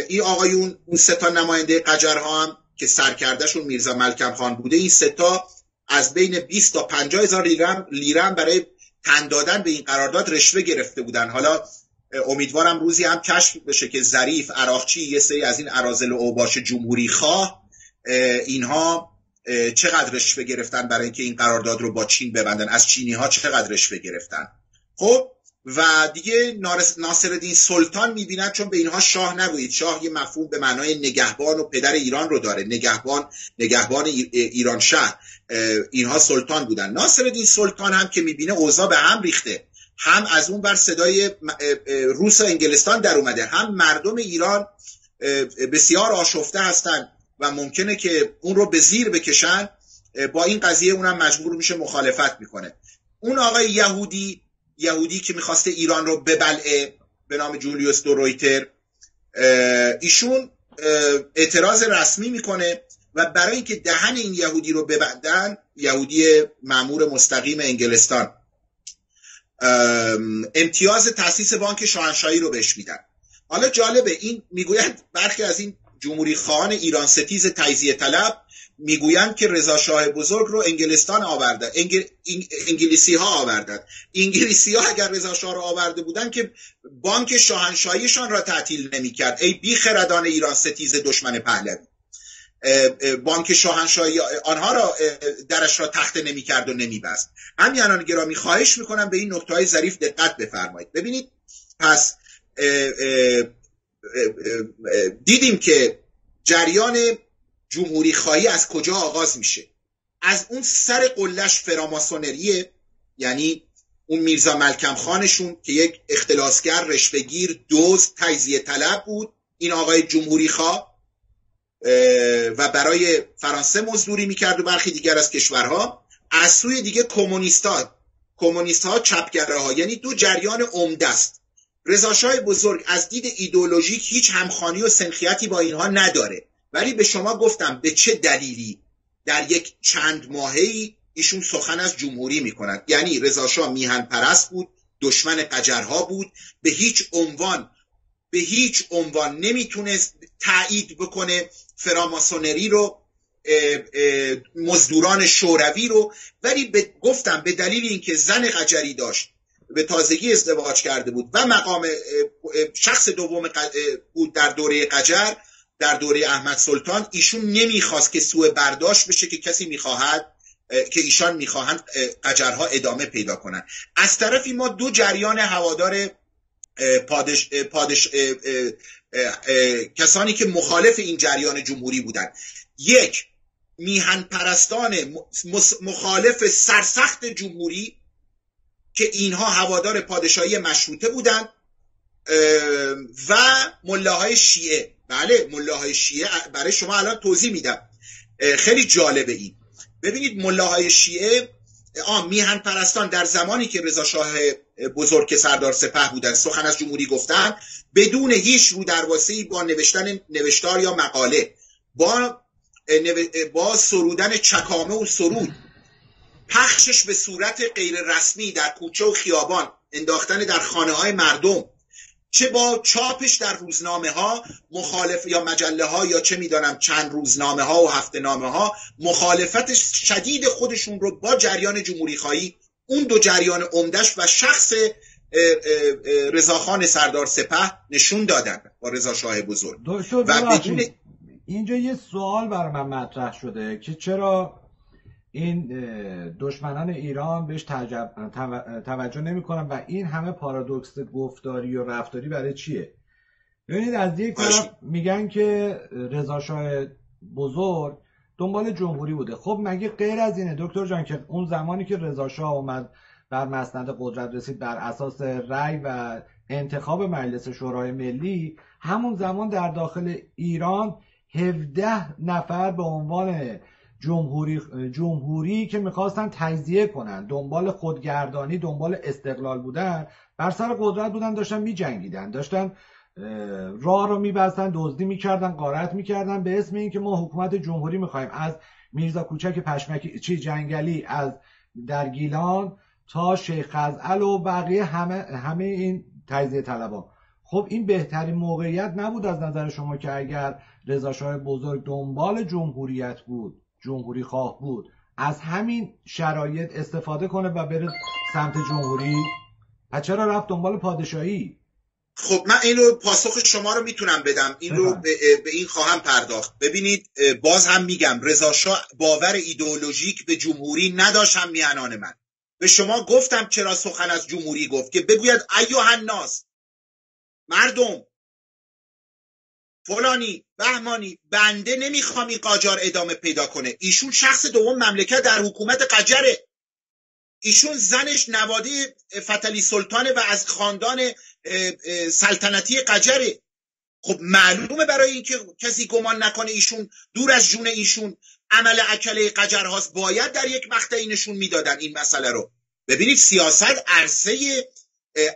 این آقایون اون سه تا نماینده قجرها هم که سرکردهشون میرزا ملکم خان بوده این سه تا از بین 20 تا 50 هزار لیرم برای تن دادن به این قرارداد رشوه گرفته بودن. حالا امیدوارم روزی هم کشف بشه که ظریف عراقچی یه سری از این ارازل اوباش جمهوری خواه اینها چقدر رشوه گرفتن برای اینکه این قرارداد رو با چین ببندن؟ از چینی ها چقدر رشوه گرفتن؟ خب و دیگه ناصرالدین سلطان می‌بیند چون به اینها شاه نگویید شاه یه مفهوم به معنای نگهبان و پدر ایران رو داره. نگهبان نگهبان ایران شهر. اینها سلطان بودن. ناصرالدین سلطان هم که می‌بینه اوضاع به هم ریخته. هم از اون بر صدای روس و انگلستان در اومده. هم مردم ایران بسیار آشفته هستند و ممکنه که اون رو به زیر بکشن با این قضیه اونم مجبور میشه مخالفت می‌کنه. اون آقای یهودی یهودی که می‌خواسته ایران رو ببلعه به نام جولیوس دو رویتر ایشون اعتراض رسمی می‌کنه و برای اینکه دهن این یهودی رو ببندن یهودی معمور مستقیم انگلستان امتیاز تاسیس بانک شاهنشاهی رو بهش میدن. حالا جالبه این می‌گوید برخی از این جمهوری خواهان ایران ستیز تجزیه طلب می‌گویند که رضا شاه بزرگ رو انگلستان آورده. انگلیسی ها آوردن. انگلیسی ها اگر رضا شاه رو آورده بودن که بانک شاهنشاهیشان را تعطیل نمی‌کرد. ای بی خردان ایران ستیز دشمن پهلوی. بانک شاهنشاهی آنها را درش را تخته نمی‌کرد و نمیبست. هم میهنان گرامی خواهش می‌کنم به این نکته های ظریف دقت بفرمایید. ببینید پس دیدیم که جریان جمهوری خواهی از کجا آغاز میشه. از اون سر قلش فراماسونریه یعنی اون میرزا ملکم خانشون که یک اختلاسگر رشوهگیر دوز تجزیه طلب بود. این آقای جمهوری خواه و برای فرانسه مزدوری می‌کرد و برخی دیگر از کشورها. از سوی دیگه کمونیست ها کمونیست ها چپگره ها یعنی دو جریان عمده است. رضاشاه بزرگ از دید ایدولوژیک هیچ همخانی و سنخیتی با اینها نداره. ولی به شما گفتم به چه دلیلی در یک چند ماهی ایشون سخن از جمهوری می‌کنند یعنی رضاشاه میهن پرست بود دشمن قجرها بود به هیچ عنوان به هیچ عنوان نمی‌تونست تایید بکنه فراماسونری رو مزدوران شوروی رو. ولی گفتم به دلیل اینکه زن قجری داشت به تازگی ازدواج کرده بود و مقام شخص دوم بود در دوره قجر در دوره احمد سلطان. ایشون نمی‌خواست که سوء برداشت بشه که کسی می‌خواهد که ایشان می‌خواهند قجرها ادامه پیدا کنند. از طرفی ما دو جریان هوادار پادش, پادش کسانی که مخالف این جریان جمهوری بودند. یک میهن پرستان مخالف سرسخت جمهوری که اینها هوادار پادشاهی مشروطه بودند و ملاهای شیعه. بله ملاهای شیعه برای شما الان توضیح میدم. خیلی جالبه این. ببینید ملاهای شیعه آ میهن پرستان در زمانی که رضا شاه بزرگ سردار سپه بودن سخن از جمهوری گفتن بدون هیچ رو ای با نوشتن نوشتار یا مقاله با با سرودن چکامه و سرود پخشش به صورت غیر رسمی در کوچه و خیابان انداختن در خانه های مردم. چه با چاپش در روزنامه ها مخالف یا مجله ها یا چه می‌دانم چند روزنامه ها و هفته نامه ها مخالفت شدید خودشون رو با جریان جمهوری خواهی اون دو جریان عمدش و شخص رضاخان سردار سپه نشون دادن با رضا شاه بزرگ. و بدون اینجا یه سوال برای من مطرح شده که چرا این دشمنان ایران بهش توجه نمی‌کنن و این همه پارادوکس گفتاری و رفتاری برای چیه؟ ببینید از یک طرف میگن که رضا شاه بزرگ دنبال جمهوری بوده. خب مگه غیر از اینه؟ دکتر جان که اون زمانی که رضا شاه اومد بر مسند قدرت رسید بر اساس رأی و انتخاب مجلس شورای ملی همون زمان در داخل ایران 17 نفر به عنوان جمهوری, جمهوری که می‌خواستن تجزیه کنن. دنبال خودگردانی دنبال استقلال بودن بر سر قدرت بودن داشتن میجنگیدن. داشتن راه رو میبستن دزدی می‌کردن قارت می‌کردن به اسم اینکه ما حکومت جمهوری می‌خوایم. از میرزا کوچک پشمکی چی جنگلی از در گیلان تا شیخ خزعل و بقیه همه, همه این تجزیه طلبان. خب این بهترین موقعیت نبود از نظر شما که اگر رضا بزرگ دنبال جمهوریت بود؟ جمهوری خواه بود. از همین شرایط استفاده کنه و بره سمت جمهوری. و چرا رفت دنبال پادشاهی؟ خب من این رو پاسخ شما رو می‌تونم بدم. این رو به, این خواهم پرداخت. ببینید باز هم میگم رضا باور ایدئولوژیک به جمهوری نداشت هم میانان من. به شما گفتم چرا سخن از جمهوری گفت که بگوید ایوه الناس مردم فلانی بهمانی بنده نمی‌خوام این قاجار ادامه پیدا کنه. ایشون شخص دوم مملکت در حکومت قجره. ایشون زنش نواده فتلی سلطانه و از خاندان سلطنتی قجره. خب معلومه برای اینکه کسی گمان نکنه ایشون دور از جون ایشون عمل اکله قجر هاست. باید در یک مقطعی نشون می‌دادن این مسئله رو. ببینید سیاست عرصه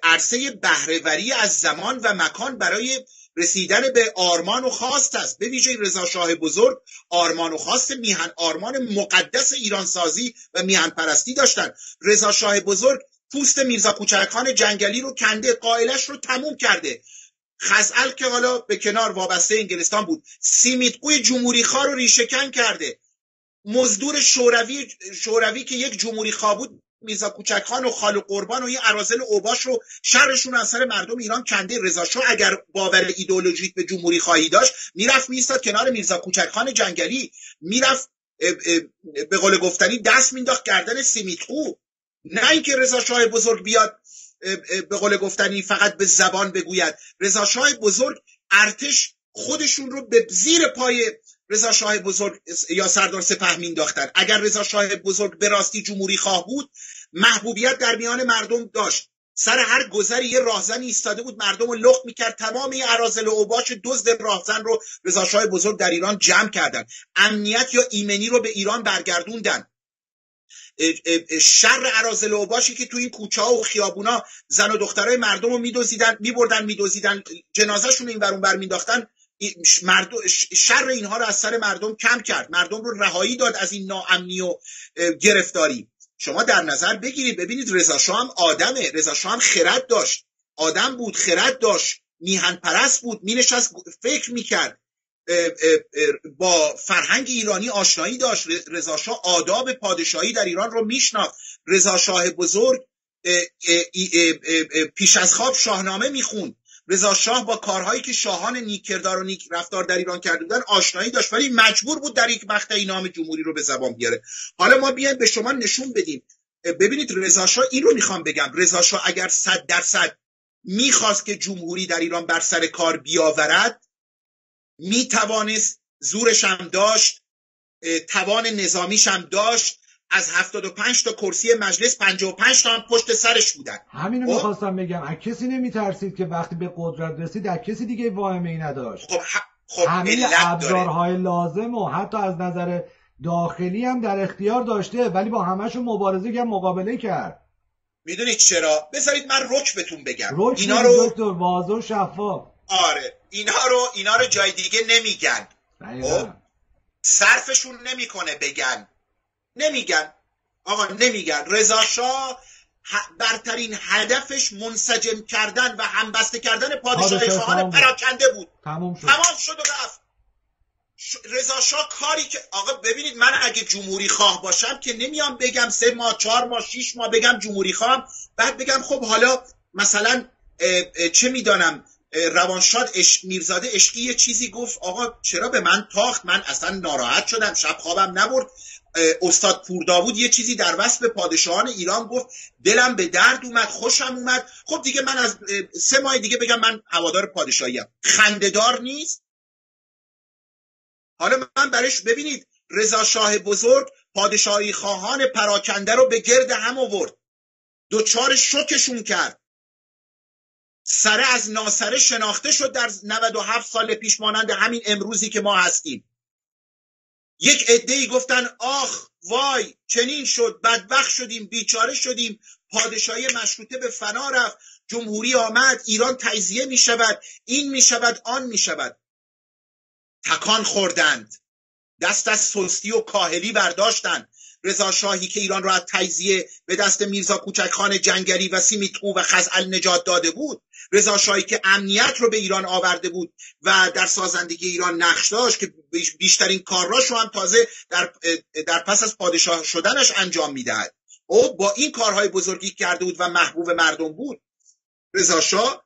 عرصه بهرهوری از زمان و مکان برای رسیدن به آرمان و خواست است. به ویژه رضا شاه بزرگ آرمان و خواست میهن آرمان مقدس ایرانسازی و میهن پرستی داشتن. رضا شاه بزرگ پوست میرزا کوچکخان جنگلی رو کنده قائلش رو تموم کرده. خزعل که حالا به کنار وابسته انگلستان بود سیمیتقوی جمهوری خواه رو ریشهکن کرده. مزدور شوروی شوروی که یک جمهوری خواه بود میرزا کوچکخان و خال و قربان و این ارازل اوباش رو شرشون از سر مردم ایران کنده رضا اگر باور ایدئولوژیک به جمهوری خواهی داشت می‌رفت میستاد کنار میرزا کوچکخان جنگلی. می‌رفت به قول گفتنی دست مینداخت گردن سیمیتخو نه اینکه رضا شاه بزرگ بیاد به قول گفتنی فقط به زبان بگوید. رضا شاه بزرگ ارتش خودشون رو به زیر پای رضا شاه بزرگ یا سردار سپه مینداختن اگر رضا شاه بزرگ به راستی جمهوری خواه بود محبوبیت در میان مردم داشت. سر هر گذری یه راهزن ایستاده بود مردم رو لخت می‌کرد. تمام این عرازل و اوباش دزد راهزن رو رضاشاه بزرگ در ایران جمع کردن. امنیت یا ایمنی رو به ایران برگردوندن. شر عرازل و باشی که تو این کوچه ها و خیابونا زن و دخترای مردم رو میدوزیدن میبردن میدوزیدن جنازهشون این برون بر مینداختن شر اینها رو از سر مردم کم کرد. مردم رو رهایی داد از این ناامنی و گرفتاری. شما در نظر بگیرید. ببینید رضا هم آدمه. رضا هم خرد داشت. آدم بود خرد داشت. میهن پرست بود. مینشست فکر می‌کرد. با فرهنگ ایرانی آشنایی داشت. رضاشاه آداب پادشاهی در ایران رو میشناخت. رضاشاه بزرگ پیش از خواب شاهنامه می‌خوند. رضا شاه با کارهایی که شاهان نیک کردار و نیک رفتار در ایران کرده بودن آشنایی داشت ولی مجبور بود در یک مقطعی نام جمهوری رو به زبان بیاره. حالا ما بیایم به شما نشون بدیم. ببینید رضا شاه این رو می‌خوام بگم. رضا شاه اگر صد درصد می‌خواست که جمهوری در ایران بر سر کار بیاورد می‌توانست زورش هم داشت توان نظامیش هم داشت از 75 تا کرسی مجلس 55 تا هم پشت سرش بودن. همینو خب؟ می‌خواستم بگم. از کسی نمیترسید که وقتی به قدرت رسید از کسی دیگه واهمه ای نداشت. خب خب همه ابزارهای لازم و حتی از نظر داخلی هم در اختیار داشته ولی با همشون مبارزه کرد مقابله کرد. می‌دونید چرا؟ بذارید من رک بهتون بگم. رک اینا رو دکتر واضح و شفاف. آره اینا رو اینا رو جای دیگه نمیگن. خب؟ صرفشون نمی‌کنه بگن. نمیگن. آقا نمیگن. رضا شاه برترین هدفش منسجم کردن و همبسته کردن پادشاه خواهان پراکنده بود. تمام شد. تمام شد و رفت. رضا شاه کاری که آقا ببینید من اگه جمهوری خواه باشم که نمیام بگم سه ماه چهار ماه شیش ماه بگم جمهوری خواهم. بعد بگم خب حالا مثلا چه می‌دانم؟ روانشاد اش... میرزاده اشکی یه چیزی گفت. آقا چرا به من تاخت؟ من اصلا ناراحت شدم. شب خوابم نبرد. استاد پورداوود یه چیزی در وصف پادشاهان ایران گفت دلم به درد اومد خوشم اومد. خب دیگه من از سه ماه دیگه بگم من هوادار پادشاهیم. خندهدار نیست؟ حالا من برش ببینید رضا شاه بزرگ پادشاهی خواهان پراکنده رو به گرد هم آورد. دوچار شکشون کرد. سره از ناسره شناخته شد در 97 سال پیش مانند همین امروزی که ما هستیم. یک عده گفتن آخ وای چنین شد بدبخت شدیم بیچاره شدیم پادشاهی مشروطه به فنا رفت جمهوری آمد ایران تجزیه می شود این می شود آن می شود تکان خوردند. دست از سستی و کاهلی برداشتند. رضا شاهی که ایران را از تجزیه به دست میرزا کوچکخان جنگلی و سیمیتو و خزعل نجات داده بود رضا شاهی که امنیت رو به ایران آورده بود و در سازندگی ایران نقش داشت که بیشترین کارراش رو هم تازه در, در پس از پادشاه شدنش انجام می‌دهد. او با این کارهای بزرگی کرده بود و محبوب مردم بود. رضا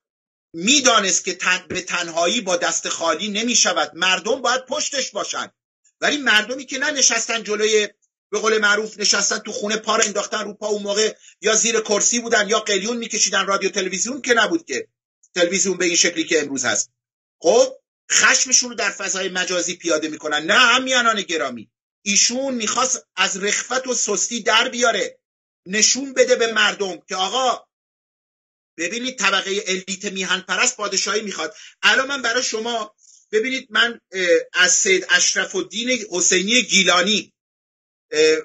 می‌دانست که به تنهایی با دست خالی نمی شود مردم باید پشتش باشند ولی مردمی که نه نشستن جلوی به قول معروف نشستن تو خونه پا انداختن رو پا اون موقع یا زیر کرسی بودن یا قلیون میکشیدن رادیو تلویزیون که نبود که. تلویزیون به این شکلی که امروز هست. خب خشمشون رو در فضای مجازی پیاده می‌کنن. نه همیانان گرامی. ایشون می‌خواست از رخفت و سستی در بیاره. نشون بده به مردم که آقا ببینید طبقه الیت میهن پرست پادشاهی می‌خواد. الان من برای شما ببینید من از سید اشرف الدین حسینی گیلانی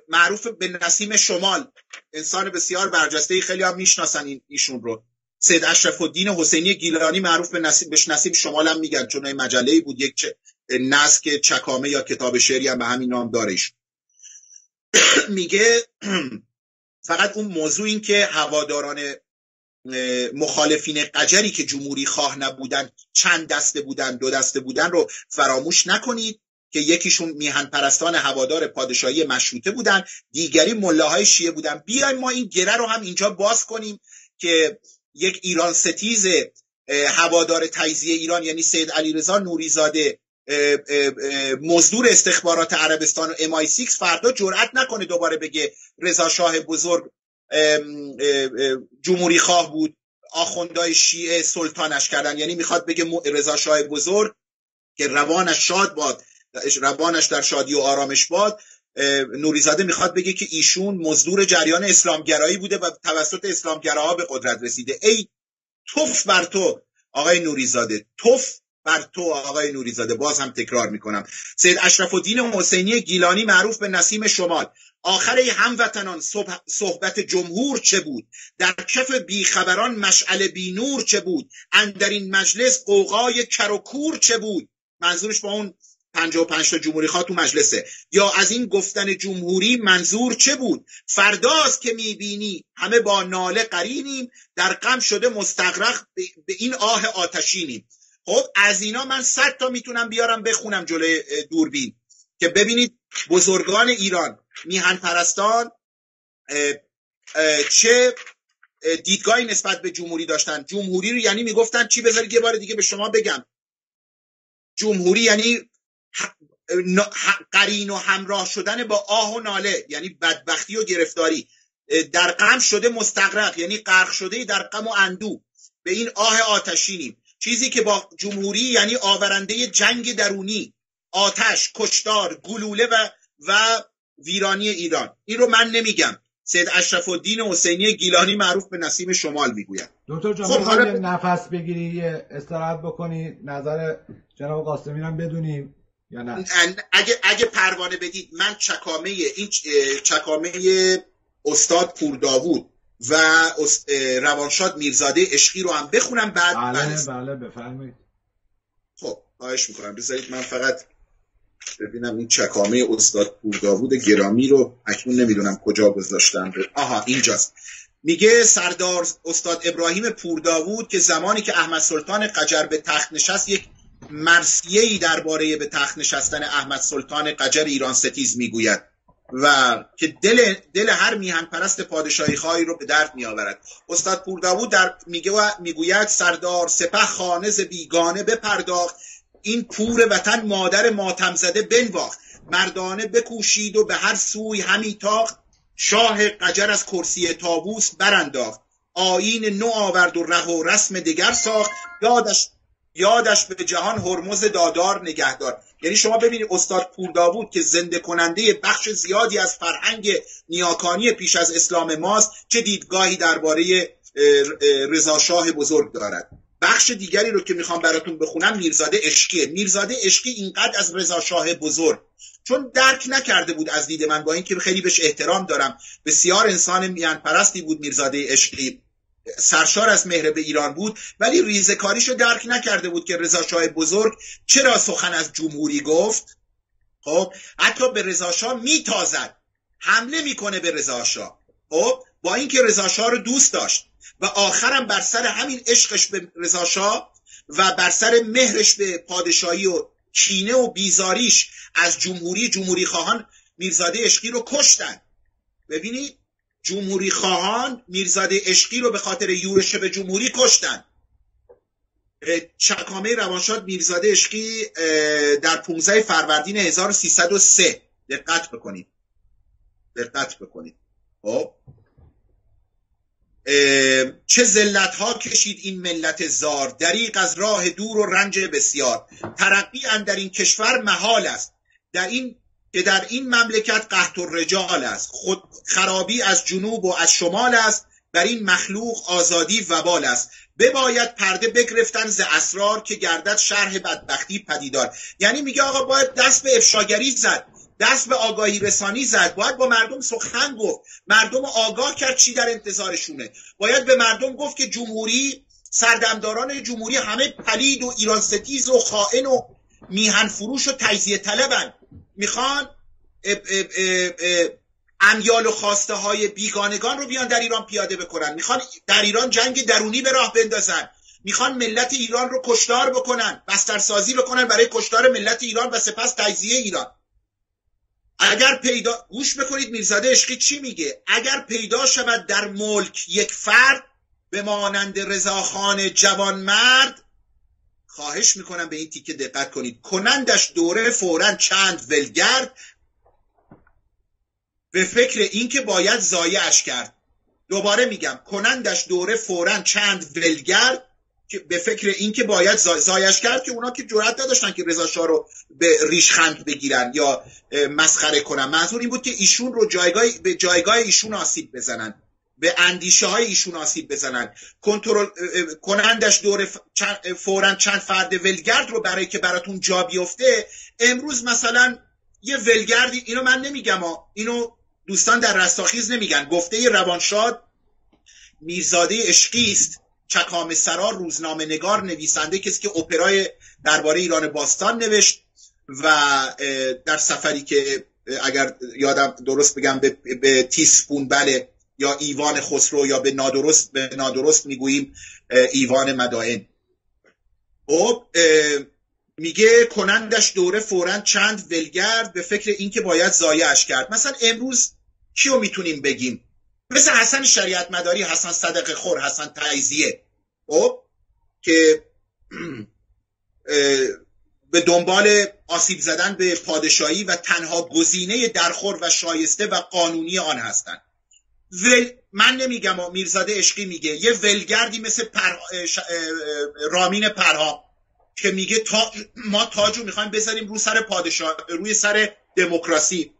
معروف به نسیم شمال. انسان بسیار برجسته خیلی هم می‌شناسن ایشون رو. سید اشرف الدین حسینی گیلانی معروف به نسیم بهش نسیم شمال هم میگن چون مجله بود یک نسک چکامه یا کتاب شعری هم به همین نام دارش میگه فقط اون موضوع این که هواداران مخالفین قجری که جمهوری خواه نبودن چند دسته بودن دو دسته بودن رو فراموش نکنید که یکیشون میهن پرستان هوادار پادشاهی مشروطه بودن دیگری ملاهای شیعه بودن. بیایم ما این گره رو هم اینجا باز کنیم که یک ایران ستیز هوادار تجزیه ایران یعنی سید علیرضا نوریزاده مزدور استخبارات عربستان و امای سیکس فردا جرأت نکنه دوباره بگه رضا شاه بزرگ جمهوری خواه بود آخوندهای شیعه سلطانش کردن. یعنی می‌خواد بگه رضا شاه بزرگ که روانش شاد باد روانش در شادی و آرامش باد. نوریزاده می‌خواد بگه که ایشون مزدور جریان اسلامگرایی بوده و توسط اسلامگراها به قدرت رسیده. ای توف بر تو آقای نوریزاده توف بر تو آقای نوریزاده. باز هم تکرار می‌کنم. سید اشرف الدین حسینی گیلانی معروف به نسیم شمال. آخر هموطنان صحبت جمهور چه بود؟ در کف بیخبران مشعل بینور چه بود؟ اندر این مجلس قوقای کروکور چه بود؟ منظورش با اون 55 تا جمهوری خواه تو مجلسه. یا از این گفتن جمهوری منظور چه بود؟ فرداست که می‌بینی همه با ناله قرینیم در غم شده مستغرق به این آه آتشینیم. خب از اینا من صد تا می‌تونم بیارم بخونم جلوی دوربین. که ببینید بزرگان ایران میهن پرستان چه دیدگاهی نسبت به جمهوری داشتن. جمهوری رو یعنی می‌گفتن چی؟ بذارید یه بار دیگه به شما بگم. جمهوری یعنی قرین و همراه شدن با آه و ناله یعنی بدبختی و گرفتاری. در غم شده مستقرق یعنی غرق شده در غم و اندو به این آه آتشینیم. چیزی که با جمهوری یعنی آورنده جنگ درونی آتش کشتار گلوله و و ویرانی ایران. این رو من نمیگم. سید اشرف الدین حسینی گیلانی معروف به نسیم شمال می‌گوید. دکتر جان خب حالا نفس بگیری استراحت بکنی نظر جناب قاسمی هم بدونیم. یا نه? اگه اگه پروانه بدید من چکامه این چکامه استاد پور داوود و روانشاد میرزاده عشقی رو هم بخونم بعد بله بله بفرمایید. خب خواهش می‌کنم. بذارید من فقط ببینم این چکامه استاد پورداوود گرامی رو اکنون نمی‌دونم کجا گذاشتم آها اینجاست. میگه سردار استاد ابراهیم پورداوود که زمانی که احمد سلطان قجر به تخت نشست یک مرسیهی درباره به تخت نشستن احمد سلطان قجر ایران ستیز می‌گوید و که دل, دل هر میهن پرست پادشاهی خواهی رو به درد می آورد استاد پورداوود در می‌گوید سردار سپه خانز بیگانه بپرداخت این پور وطن مادر ماتم زده بنواخت. مردانه بکوشید و به هر سوی همی تاخت. شاه قجر از کرسی تابوس برانداخت. آین نو آورد و ره و رسم دیگر ساخت. یادش یادش به جهان هرمز دادار نگهدار. یعنی شما ببینید استاد پور داوود که زنده کننده بخش زیادی از فرهنگ نیاکانی پیش از اسلام ماست چه دیدگاهی درباره رضاشاه بزرگ دارد. بخش دیگری رو که می‌خوام براتون بخونم میرزاده عشقیه میرزاده عشقی اینقدر از رضا شاه بزرگ. چون درک نکرده بود از دید من با اینکه خیلی بهش احترام دارم. بسیار انسان میان پرستی بود میرزاده عشقی سرشار از مهر به ایران بود ولی ریزکاریشو درک نکرده بود که رضا شاه بزرگ چرا سخن از جمهوری گفت. خب حتی به رضا شاه میتازد. حمله می‌کنه به رضا شاه. خب با اینکه رضا شاه رو دوست داشت و آخرم بر سر همین عشقش به رضا و بر سر مهرش به پادشاهی و کینه و بیزاریش از جمهوری جمهوری خواهان میرزاده عشقی رو کشتن. ببینید جمهوری خواهان میرزاده عشقی رو به خاطر یورش به جمهوری کشتن. چکامه روانشاد میرزاده عشقی در 15 فروردین 1303 دقت بکنید. دقت بکنید. خب. چه زلت ها کشید این ملت زار. دریق از راه دور و رنج بسیار. ترقی در این کشور محال است. در این که در این مملکت قحط و رجال است. خود خرابی از جنوب و از شمال است. بر این مخلوق آزادی وبال است. بباید پرده بگرفتن ز اسرار که گردد شرح بدبختی پدیدار. یعنی میگه آقا باید دست به افشاگری زد دست به آگاهی رسانی زد. باید با مردم سخن گفت. مردم آگاه کرد چی در انتظارشونه. باید به مردم گفت که جمهوری سردمداران جمهوری همه پلید و ایران ستیز و خائن و میهن فروش و تجزیه طلبن. می‌خوان امیال و خواسته های بیگانگان رو بیان در ایران پیاده بکنن. می‌خوان در ایران جنگ درونی به راه بندازن. می‌خوان ملت ایران رو کشتار بکنن بسترسازی بکنن برای کشتار ملت ایران و سپس تجزیه ایران. اگر پیدا گوش بکنید میرزاده عشقی چی میگه؟ اگر پیدا شود در ملک یک فرد به مانند رضاخان جوان مرد خواهش می‌کنم به این تیکه دقت کنید. کنندش دوره فورا چند ولگرد به فکر اینکه باید زایعش کرد. دوباره میگم کنندش دوره فورا چند ولگرد که به فکر این که باید زایش کرد که اونا که جرأت نداشتن که رضا شاه رو به ریشخند بگیرن یا مسخره کنن. منظور این بود که ایشون رو جایگاه به جایگاه ایشون آسیب بزنن. به اندیشه های ایشون آسیب بزنن. کنترل کنندش دور فورا چند فرد ولگرد رو برای که براتون جا بیفته. امروز مثلا یه ولگردی اینو من نمیگم اینو دوستان در رستاخیز نمیگن. گفته روانشاد میرزاده اشقی است. چکام سرا روزنامه نگار نویسنده کسی که اپرای درباره ایران باستان نوشت و در سفری که اگر یادم درست بگم به, به تیسپون بله. یا ایوان خسرو یا به نادرست به نادرست می‌گوییم ایوان مدائن. خب میگه کنندش دوره فورا چند ولگرد به فکر اینکه باید زایش کرد. مثلا امروز کیو می‌تونیم بگیم؟ مثل حسن شریعت مداری حسن صدق خور حسن تعیزیه. خب که به دنبال آسیب زدن به پادشاهی و تنها گزینه درخور و شایسته و قانونی آن هستند ول من نمیگم میرزاده عشقی میگه. یه ولگردی مثل پر... رامین پرها که میگه تا... ما تاجو می‌خوایم بذاریم روی سر پادشاه روی سر دموکراسی.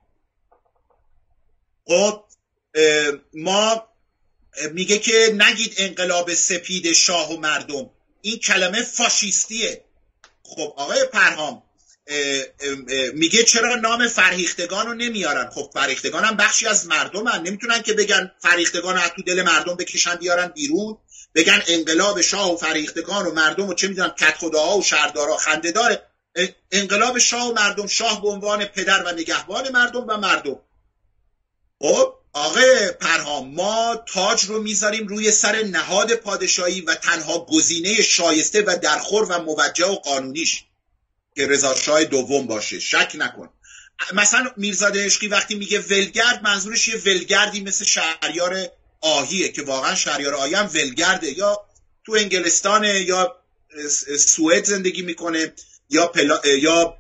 خب ما میگه که نگید انقلاب سپید شاه و مردم. این کلمه فاشیستیه. خب آقای پرهام میگه چرا نام فرهیختگان رو نمیارن؟ خب فرهیختگان هم بخشی از مردم هم نمی‌تونن که بگن فرهیختگان از تو دل مردم بکشن بیارن بیرون. بگن انقلاب شاه و فرهیختگان و مردم و چه می‌دونم کت خداها و شهردارا خنده داره. انقلاب شاه و مردم شاه به عنوان پدر و نگهبان مردم و مردم. خب آقای پرهام ما تاج رو می‌ذاریم روی سر نهاد پادشاهی و تنها گزینه شایسته و درخور و موجه و قانونیش. رضا شاه دوم باشه. شک نکن. مثلا میرزاده عشقی وقتی میگه ولگرد منظورش یه ولگردی مثل شهریار آهیه که واقعا شهریار آهی هم ولگرده. یا تو انگلستان یا سوئد زندگی می‌کنه یا یا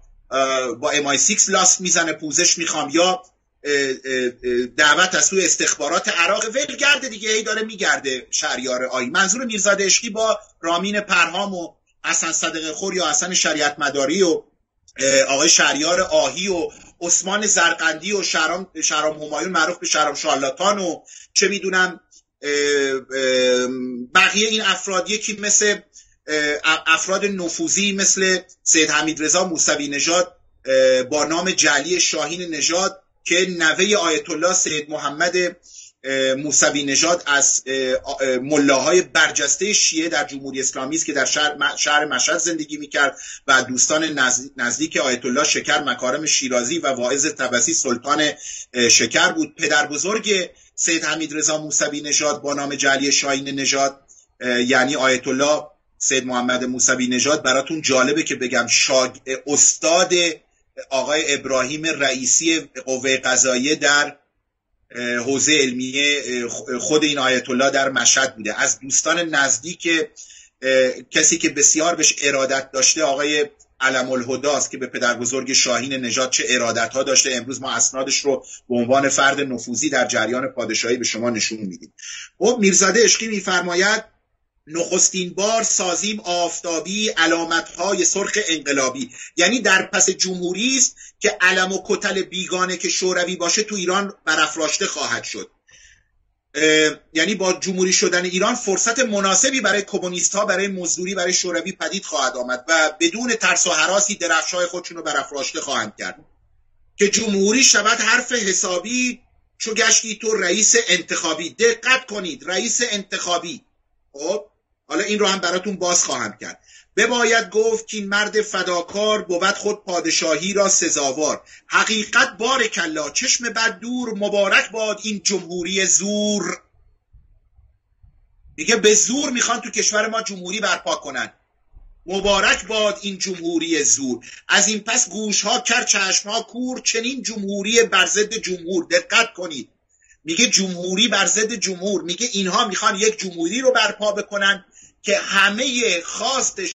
با امای 6 لاست می‌زنه پوزش می‌خوام یا دعوت از سوی استخبارات عراق. ولگرده دیگه ای داره میگرده شهریار آهی. منظور میرزاده عشقی با رامین پرهام و حسن صدق خور یا حسن شریعت مداری و آقای شهریار آهی و عثمان زرقندی و شرام, شرام همایون معروف به شرام شارلاتان و چه می‌دونم بقیه این افراد یکی مثل افراد نفوذی مثل سید حمید رضا موسوی نژاد با نام جلی شاهین نژاد که نوه آیت الله سید محمد موسوی نژاد از ملاهای برجسته شیعه در جمهوری اسلامی است که در شهر, مشهد زندگی می‌کرد و دوستان نزدیک آیت الله شکر مکارم شیرازی و واعظ تبسی سلطان شکر بود. پدر بزرگ سید حمید رضا موسوی نژاد با نام جلی شاهین نژاد یعنی آیت الله سید محمد موسوی نژاد براتون جالبه که بگم شاگ... استاد آقای ابراهیم رئیسی قوه قضاییه در حوزه علمیه خود این آیت الله در مشهد بوده. از دوستان نزدیک کسی که بسیار بهش ارادت داشته آقای علم الهداست که به پدر بزرگ شاهین نژاد چه ارادت ها داشته. امروز ما اسنادش رو به عنوان فرد نفوذی در جریان پادشاهی به شما نشون میدیم. خب میرزاده عشقی میفرماید نخستین بار سازیم آفتابی علامتهای سرخ انقلابی. یعنی در پس جمهوری است که علم و کتل بیگانه که شوروی باشه تو ایران برافراشته خواهد شد. یعنی با جمهوری شدن ایران فرصت مناسبی برای کمونیست ها برای مزدوری برای شوروی پدید خواهد آمد و بدون ترس و حراسی درفشای خودشون رو برافراشته خواهند کرد. که جمهوری شود حرف حسابی چو گشتی تو رئیس انتخابی. دقت کنید رئیس انتخابی. خب؟ حالا این رو هم براتون باز خواهم کرد. بباید گفت که این مرد فداکار بود خود پادشاهی را سزاوار. حقیقت بار کلا چشم بد دور مبارک باد این جمهوری زور. میگه به زور می‌خوان تو کشور ما جمهوری برپا کنن. مبارک باد این جمهوری زور. از این پس گوش ها کر چشم ها کور چنین جمهوری بر ضد جمهور. دقت کنید. میگه جمهوری بر ضد جمهور. میگه اینها می‌خوان یک جمهوری رو برپا بکنن. که همه خواستش